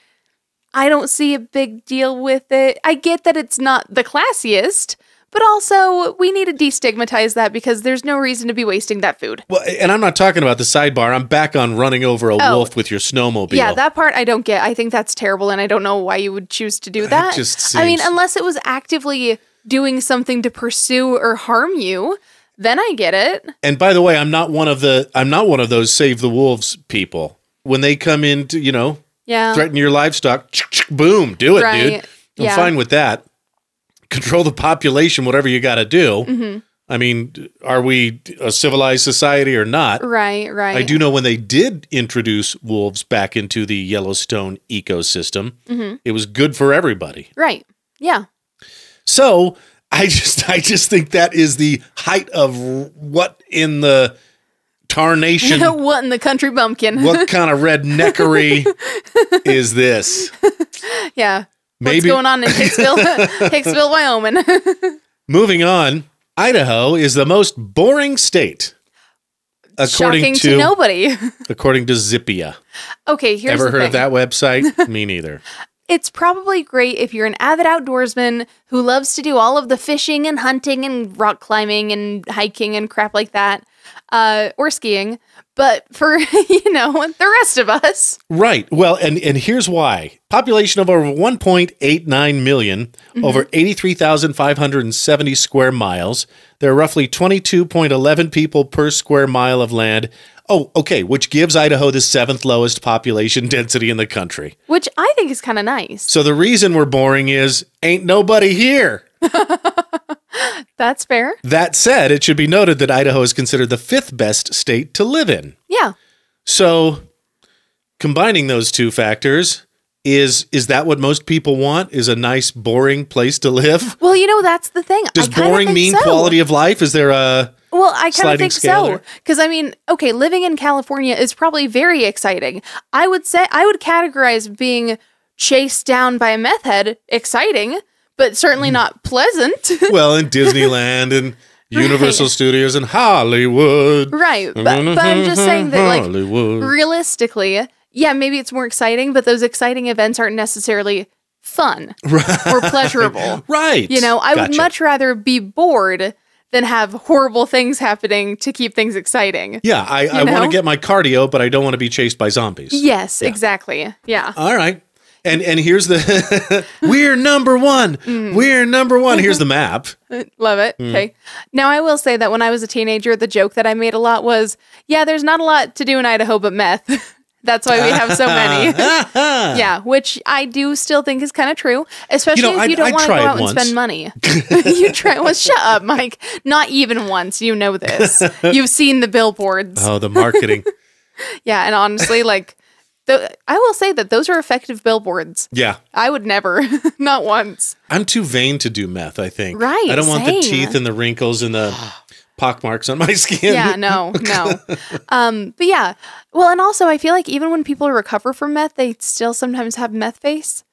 I don't see a big deal with it. I get that it's not the classiest, but also we need to destigmatize that because there's no reason to be wasting that food. Well, and I'm not talking about the sidebar. I'm back on running over a Oh. wolf with your snowmobile. Yeah, that part I don't get. I think that's terrible, and I don't know why you would choose to do that. just I mean, unless it was actively doing something to pursue or harm you, then I get it. And by the way, I'm not one of the I'm not one of those save the wolves people. When they come in to, you know, Yeah. threaten your livestock, boom, do it, Right. dude. I'm Yeah. fine with that. Control the population, whatever you got to do. Mm-hmm. I mean, are we a civilized society or not? Right, right. I do know when they did introduce wolves back into the Yellowstone ecosystem, Mm-hmm. it was good for everybody. Right. Yeah. So I just I just think that is the height of what in the tarnation what in the country bumpkin? what kind of redneckery is this? yeah. Maybe What's going on in Hicksville, Hicksville, Wyoming? moving on. Idaho is the most boring state. According to, to, nobody. according to Zippia. okay, here's Ever heard thing. of that website? Me neither. It's probably great if you're an avid outdoorsman who loves to do all of the fishing and hunting and rock climbing and hiking and crap like that, uh, or skiing. But for you know the rest of us, Right. Well, and and here's why. Population of over 1.89 million, Mm-hmm. over 83,570 square miles. There are roughly 22.11 people per square mile of land. Oh, okay, which gives Idaho the seventh lowest population density in the country. which I think is kind of nice. So the reason we're boring is ain't nobody here. That's fair. That said, it should be noted that Idaho is considered the fifth best state to live in. Yeah. So combining those two factors is is that what most people want? Is a nice boring place to live? Well, you know that's the thing. Does boring mean so. quality of life? Is there a Well, I kind of think so. Because I mean, okay, living in California is probably very exciting. I would say I would categorize being chased down by a meth head exciting, but certainly Mm. not pleasant. well in Disneyland and Universal Studios and Hollywood? right. But, but I'm just saying that, like, Hollywood. realistically, yeah, maybe it's more exciting, but those exciting events aren't necessarily fun or pleasurable. right. You know, I would much rather be bored than have horrible things happening to keep things exciting. Yeah, I, I want to get my cardio, but I don't want to be chased by zombies. Yes, exactly. Yeah. All right. And and here's the we're number one. Mm. We're number one. Here's the map. Love it. Mm. Okay. Now, I will say that when I was a teenager, the joke that I made a lot was, yeah, there's not a lot to do in Idaho but meth. That's why we have so many. yeah, which I do still think is kind of true, especially You know, if you I- don't want to go out once. and spend money. you try. Well, shut up, Mike. Not even once. You know this. You've seen the billboards. Oh, the marketing. Yeah, and honestly, like, th- I will say that those are effective billboards. yeah. I would never, not once. I'm too vain to do meth, I think. Right, I don't want the teeth and the wrinkles and the pockmarks on my skin. Yeah, no, no. Um, but yeah, well, and also I feel like even when people recover from meth, they still sometimes have meth face.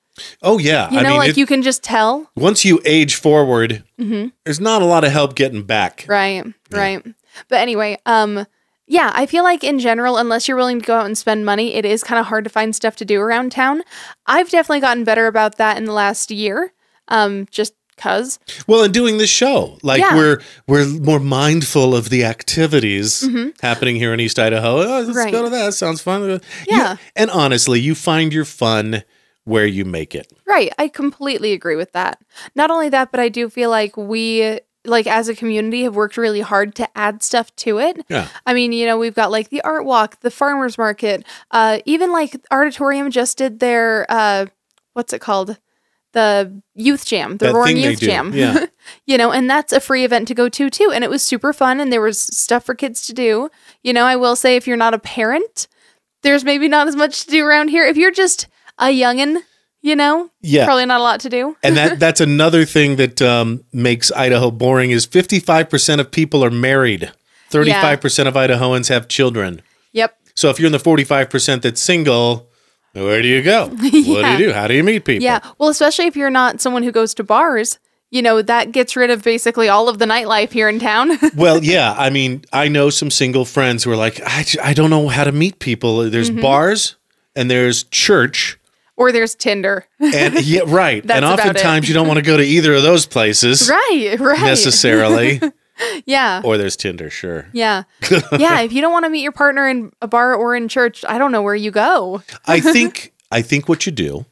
Oh yeah. You I know, mean, like it- you can just tell. once you age forward, there's not a lot of help getting back. Right, right. But anyway, um, yeah, I feel like in general, unless you're willing to go out and spend money, it is kind of hard to find stuff to do around town. I've definitely gotten better about that in the last year. Um, just cause. Well, in doing this show, like Yeah. we're we're more mindful of the activities happening here in East Idaho. Oh, let's. Right. go to that. Sounds fun. You- Yeah. and honestly, you find your fun where you make it. Right. I completely agree with that. Not only that, but I do feel like we like as a community have worked really hard to add stuff to it. Yeah. I mean, you know, we've got like the art walk, the farmers market, uh even like Auditorium just did their uh what's it called? The youth jam, the That Roaring Youth Jam. yeah. you know, and that's a free event to go to too. And it was super fun and there was stuff for kids to do. You know, I will say if you're not a parent, there's maybe not as much to do around here. If you're just a youngin', you know, Yeah. probably not a lot to do. And that that's another thing that um, makes Idaho boring is 55% of people are married. 35% of Idahoans have children. Yep. So if you're in the 45% that's single, where do you go? What do you do? How do you meet people? Yeah. Well, especially if you're not someone who goes to bars, you know, that gets rid of basically all of the nightlife here in town. Well, yeah. I mean, I know some single friends who are like, I, I don't know how to meet people. There's Mm-hmm. bars and there's church Or there's Tinder. And yeah, right. And oftentimes you don't want to go to either of those places right, right. necessarily. Yeah. or there's Tinder, sure. Yeah. yeah. If you don't want to meet your partner in a bar or in church, I don't know where you go. I think I think what you do,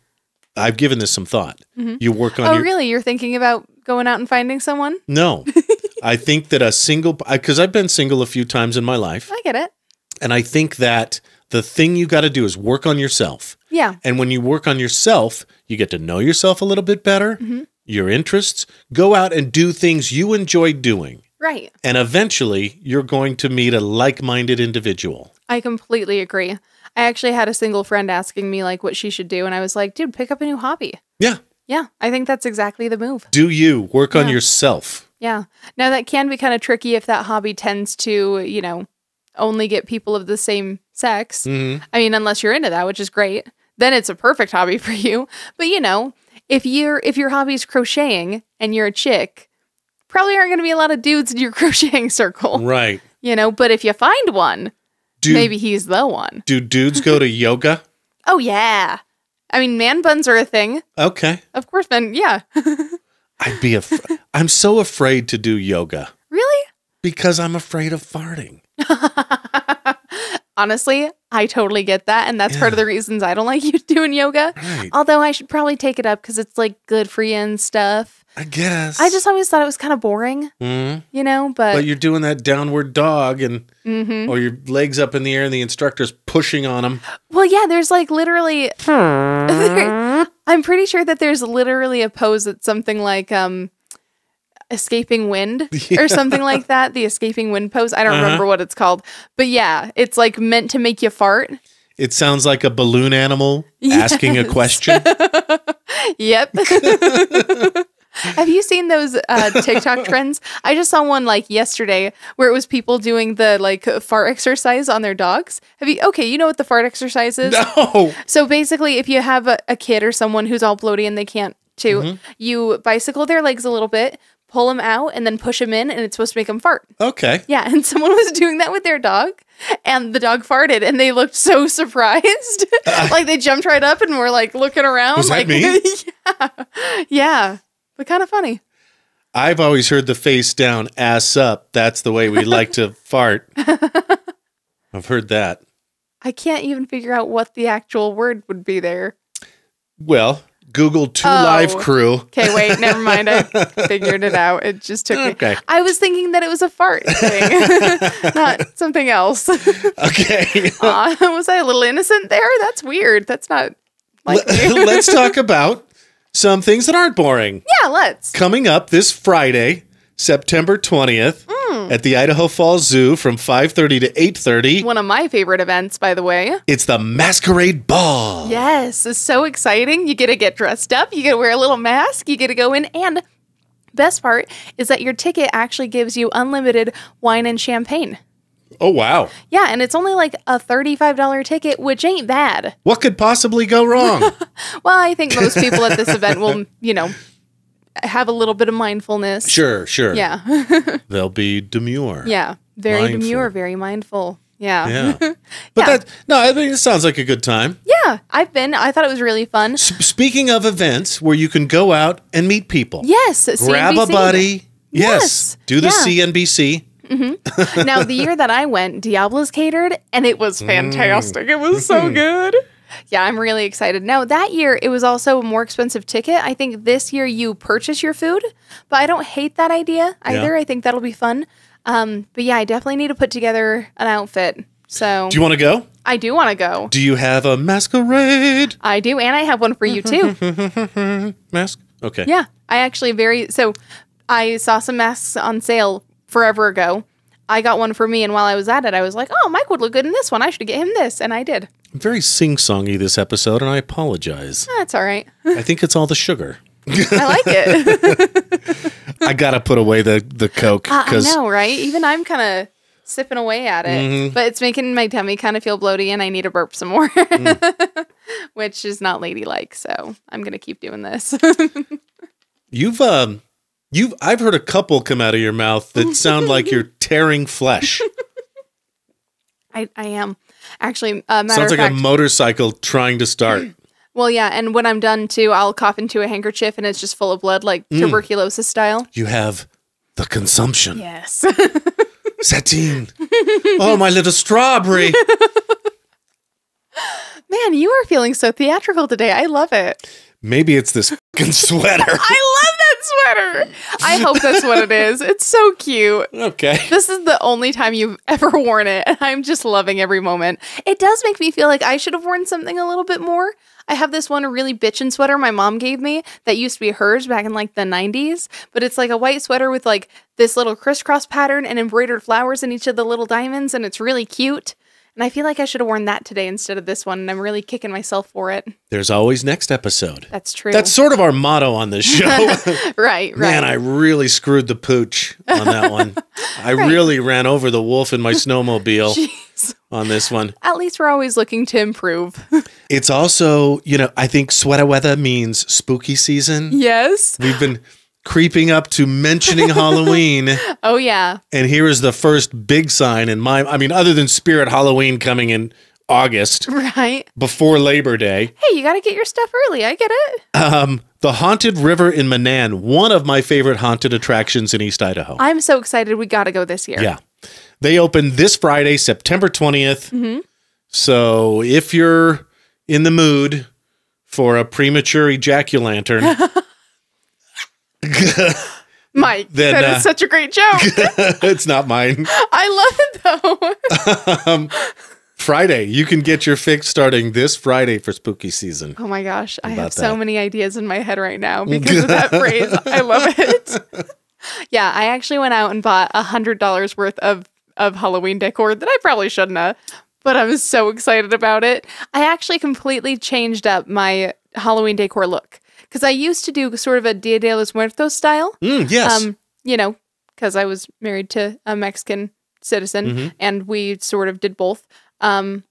I've given this some thought. You work on. Oh, your really? You're thinking about going out and finding someone? No. I think that a single because I've been single a few times in my life, I get it. and I think that the thing you got to do is work on yourself. Yeah. And when you work on yourself, you get to know yourself a little bit better, Mm-hmm. your interests, go out and do things you enjoy doing. Right. And eventually, you're going to meet a like-minded individual. I completely agree. I actually had a single friend asking me like what she should do and I was like, "Dude, pick up a new hobby." Yeah. Yeah, I think that's exactly the move. Do you work on yourself? Yeah. Now that can be kind of tricky if that hobby tends to, you know, only get people of the same sex. Mhm. I mean, unless you're into that, which is great, then it's a perfect hobby for you. But you know, if you're if your hobby is crocheting and you're a chick, probably aren't going to be a lot of dudes in your crocheting circle. Right. You know, but if you find one, Do maybe he's the one. do dudes go to yoga? Oh yeah. I mean, man buns are a thing. Okay. Of course, man. Yeah. I'd be af- I'm so afraid to do yoga really? because I'm afraid of farting. Honestly, I totally get that. And that's part of the reasons I don't like you doing yoga. Right. Although I should probably take it up because it's like good for you and stuff. I guess. I just always thought it was kind of boring, Mhm. you know, but, But you're doing that downward dog and Mhm. or your legs up in the air and the instructor's pushing on them. well, yeah, there's like literally, I'm pretty sure that there's literally a pose that's something like, um, escaping wind or something like that the escaping wind pose i don't Uh-huh. remember what it's called but yeah it's like meant to make you fart It sounds like a balloon animal asking a question. Yep. Have you seen those uh, TikTok trends? I just saw one like yesterday where it was people doing the like fart exercise on their dogs. Have you? Okay, you know what the fart exercise is. No. So basically, if you have a, a kid or someone who's all bloaty and they can't too, Mm-hmm. you bicycle their legs a little bit, pull them out, and then push them in, and it's supposed to make them fart. Okay. Yeah, and someone was doing that with their dog, and the dog farted, and they looked so surprised, like they jumped right up and were like looking around, Was that like me? yeah, yeah, but kind of funny. I've always heard the face down, ass up. That's the way we like to fart. I've heard that. I can't even figure out what the actual word would be there. Well, Google two Oh. live crew. Okay, wait, never mind. I figured it out. It just took Okay. me. I was thinking that it was a fart thing, not something else. Okay. Aw, was I a little innocent there? That's weird. That's not like. Let's talk about some things that aren't boring. yeah, let's. Coming up this Friday, September 20th Mm. at the Idaho Falls Zoo from 5:30 to 8:30. One of my favorite events, by the way. It's the Masquerade Ball. Yes, it's so exciting. You get to get dressed up, you get to wear a little mask, you get to go in, and best part is that your ticket actually gives you unlimited wine and champagne. Oh wow. Yeah, and it's only like a $35 ticket, which ain't bad. What could possibly go wrong? Well, I think most people at this event will, you know, have a little bit of mindfulness. sure, sure. Yeah. They'll be demure. yeah. Very Mindful. demure, very mindful. Yeah. Yeah. But Yeah. that no, I think it sounds like a good time. Yeah, I've been. I thought it was really fun. S- speaking of events where you can go out and meet people. Yes. Grab a buddy. Yes. Yes, Do the yeah. CNBC. Mm-hmm. now the year that I went, Diablo's catered, and it was mm. fantastic. It was so mm-hmm. good. Yeah, I'm really excited. Now that year, it was also a more expensive ticket. I think this year you purchase your food, but I don't hate that idea either. I think that'll be fun. Um, but yeah, I definitely need to put together an outfit. So Do you want to go? I do want to go. Do you have a masquerade I do, and I have one for you too. mask? Okay. Yeah, I actually very so I saw some masks on sale forever ago. I got one for me, and while I was at it, I was like, "Oh, Mike would look good in this one. I should get him this," and I did. I'm very sing-songy this episode and I apologize. That's all right. I think it's all the sugar. I like it. I got to put away the the coke I know, right? Even I'm kind of sipping away at it, Mm-hmm. but it's making my tummy kind of feel bloaty, and I need to burp some more, Mm. which is not ladylike. So I'm gonna keep doing this. you've um you've I've heard a couple come out of your mouth that sound like you're tearing flesh. I, I am actually. Uh, matter Sounds of like fact, a motorcycle trying to start. Well, yeah, and when I'm done too, I'll cough into a handkerchief and it's just full of blood, like Mm. tuberculosis style. You have the consumption. Yes. Satine. oh, my little strawberry. Man, you are feeling so theatrical today. I love it. Maybe it's this fucking sweater. I love that sweater. I hope that's what it is. It's so cute. okay. This is the only time you've ever worn it, and I'm just loving every moment. It does make me feel like I should have worn something a little bit more. I have this one really bitchin' sweater my mom gave me that used to be hers back in like the 90s, but it's like a white sweater with like this little crisscross pattern and embroidered flowers in each of the little diamonds, and it's really cute. And I feel like I should have worn that today instead of this one, and I'm really kicking myself for it. There's always next episode. That's true. That's sort of our motto on this show. right, right. Man, I really screwed the pooch on that one. I really ran over the wolf in my snowmobile Jeez. on this one. At least we're always looking to improve. It's also, you know, I think sweater weather means spooky season. yes. We've been creeping up to mentioning Halloween, Oh, yeah. and here is the first big sign in my I mean, other than Spirit Halloween coming in August Right. before Labor Day. Hey, you got to get your stuff early. I get it. Um, the Haunted River in Menan, one of my favorite haunted attractions in East Idaho. I'm so excited. We got to go this year. Yeah. They open this Friday, September 20th. So if you're in the mood for a premature ejaculantern, Mike, Then, that is uh, such a great joke. it's not mine. I love it though. Friday, you can get your fix starting this Friday for spooky season. oh my gosh, I have so that? many ideas in my head right now because of that phrase. I love it. yeah, I actually went out and bought a hundred dollars worth of of Halloween decor that I probably shouldn't have, but I was so excited about it. I actually completely changed up my Halloween decor look because I used to do sort of a Dia de los Muertos style. Mm, yes. um, you know, because I was married to a Mexican citizen Mm-hmm. and we sort of did both. Um,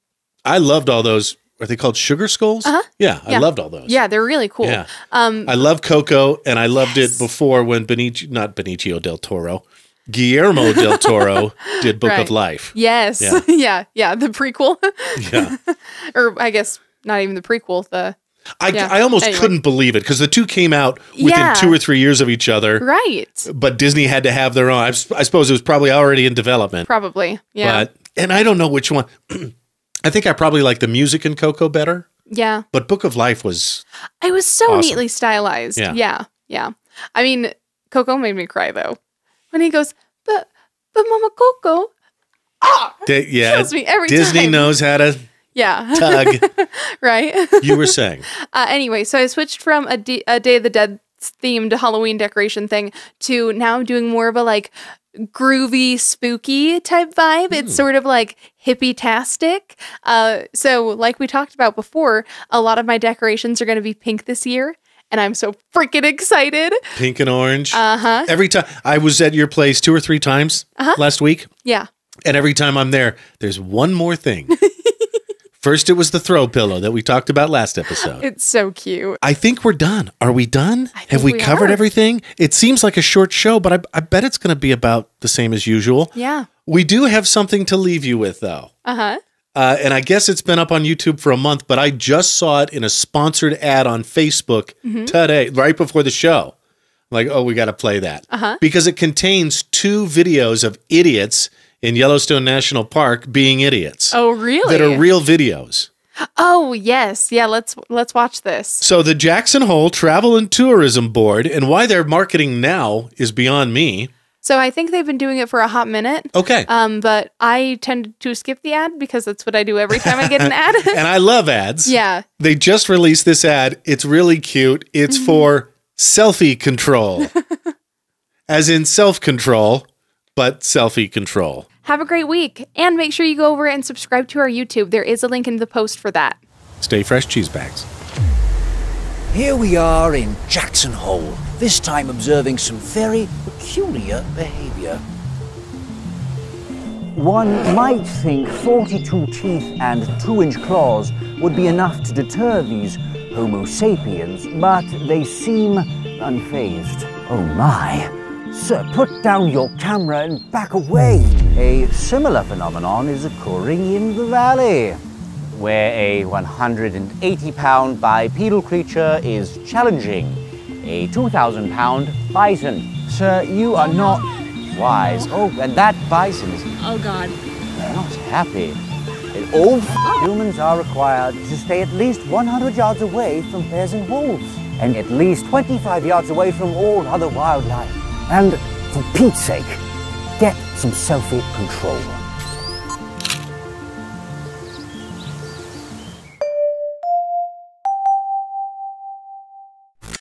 I loved all those. Are they called sugar skulls? Uh-huh. Yeah, I Yeah. loved all those. yeah, they're really cool. Yeah. Um, I love Coco, and I loved it before when Benicio, not Benicio del Toro, Guillermo del Toro did Book Right. of Life. yes. Yeah. Yeah. yeah. The prequel, Yeah. or I guess not even the prequel. The I, Yeah. I almost Anyway. couldn't believe it because the two came out within Yeah. two or three years of each other, right. but Disney had to have their own. I suppose it was probably already in development. Probably. Yeah. But and I don't know which one. I think I probably like the music in Coco better, yeah. but Book of Life was It was so Awesome. neatly stylized. Yeah. Yeah. Yeah. I mean, Coco made me cry though when he goes, but but Mama Coco. Di- yeah. Kills me every Disney time. knows how to Yeah. tug. right. you were saying. Uh, anyway, so I switched from a, D- a Day of the Dead themed Halloween decoration thing to now doing more of a like groovy, spooky type vibe. It's sort of like hippie tastic. Uh, so, like we talked about before, a lot of my decorations are going to be pink this year. And I'm so freaking excited. Pink and orange. Uh huh. Every time I was at your place two or three times Uh-huh. last week, Yeah. and every time I'm there, there's one more thing. First, it was the throw pillow that we talked about last episode. It's so cute. I think we're done. Are we done? Have we, we covered are. everything? It seems like a short show, but I, I bet it's going to be about the same as usual. Yeah. We do have something to leave you with, though. Uh huh. Uh, and I guess it's been up on YouTube for a month, but I just saw it in a sponsored ad on Facebook Mm-hmm. today, right before the show. Like, oh, we got to play that. Uh-huh. Because it contains two videos of idiots in Yellowstone National Park being idiots Oh, really? that are real videos. oh, yes. Yeah. Let's let's watch this. So the Jackson Hole Travel and Tourism Board, and why they're marketing now is beyond me. So I think they've been doing it for a hot minute. Okay. Um, but I tend to skip the ad because that's what I do every time I get an ad. and I love ads. yeah. They just released this ad. It's really cute. It's for selfie control, as in self control, but selfie control. Have a great week. And make sure you go over and subscribe to our YouTube. There is a link in the post for that. Stay fresh cheese bags. Here we are in Jackson Hole, this time observing some very peculiar behavior. One might think 42 teeth and 2 inch claws would be enough to deter these Homo sapiens, but they seem unfazed. Oh my. Sir, put down your camera and back away. A similar phenomenon is occurring in the valley. where a 180 pound bipedal creature is challenging a 2,000 pound bison. Sir, you are not wise. Oh, and that bison's Oh God. not happy. And all humans are required to stay at least 100 yards away from bears and wolves, and at least 25 yards away from all other wildlife. And for Pete's sake, get some self control.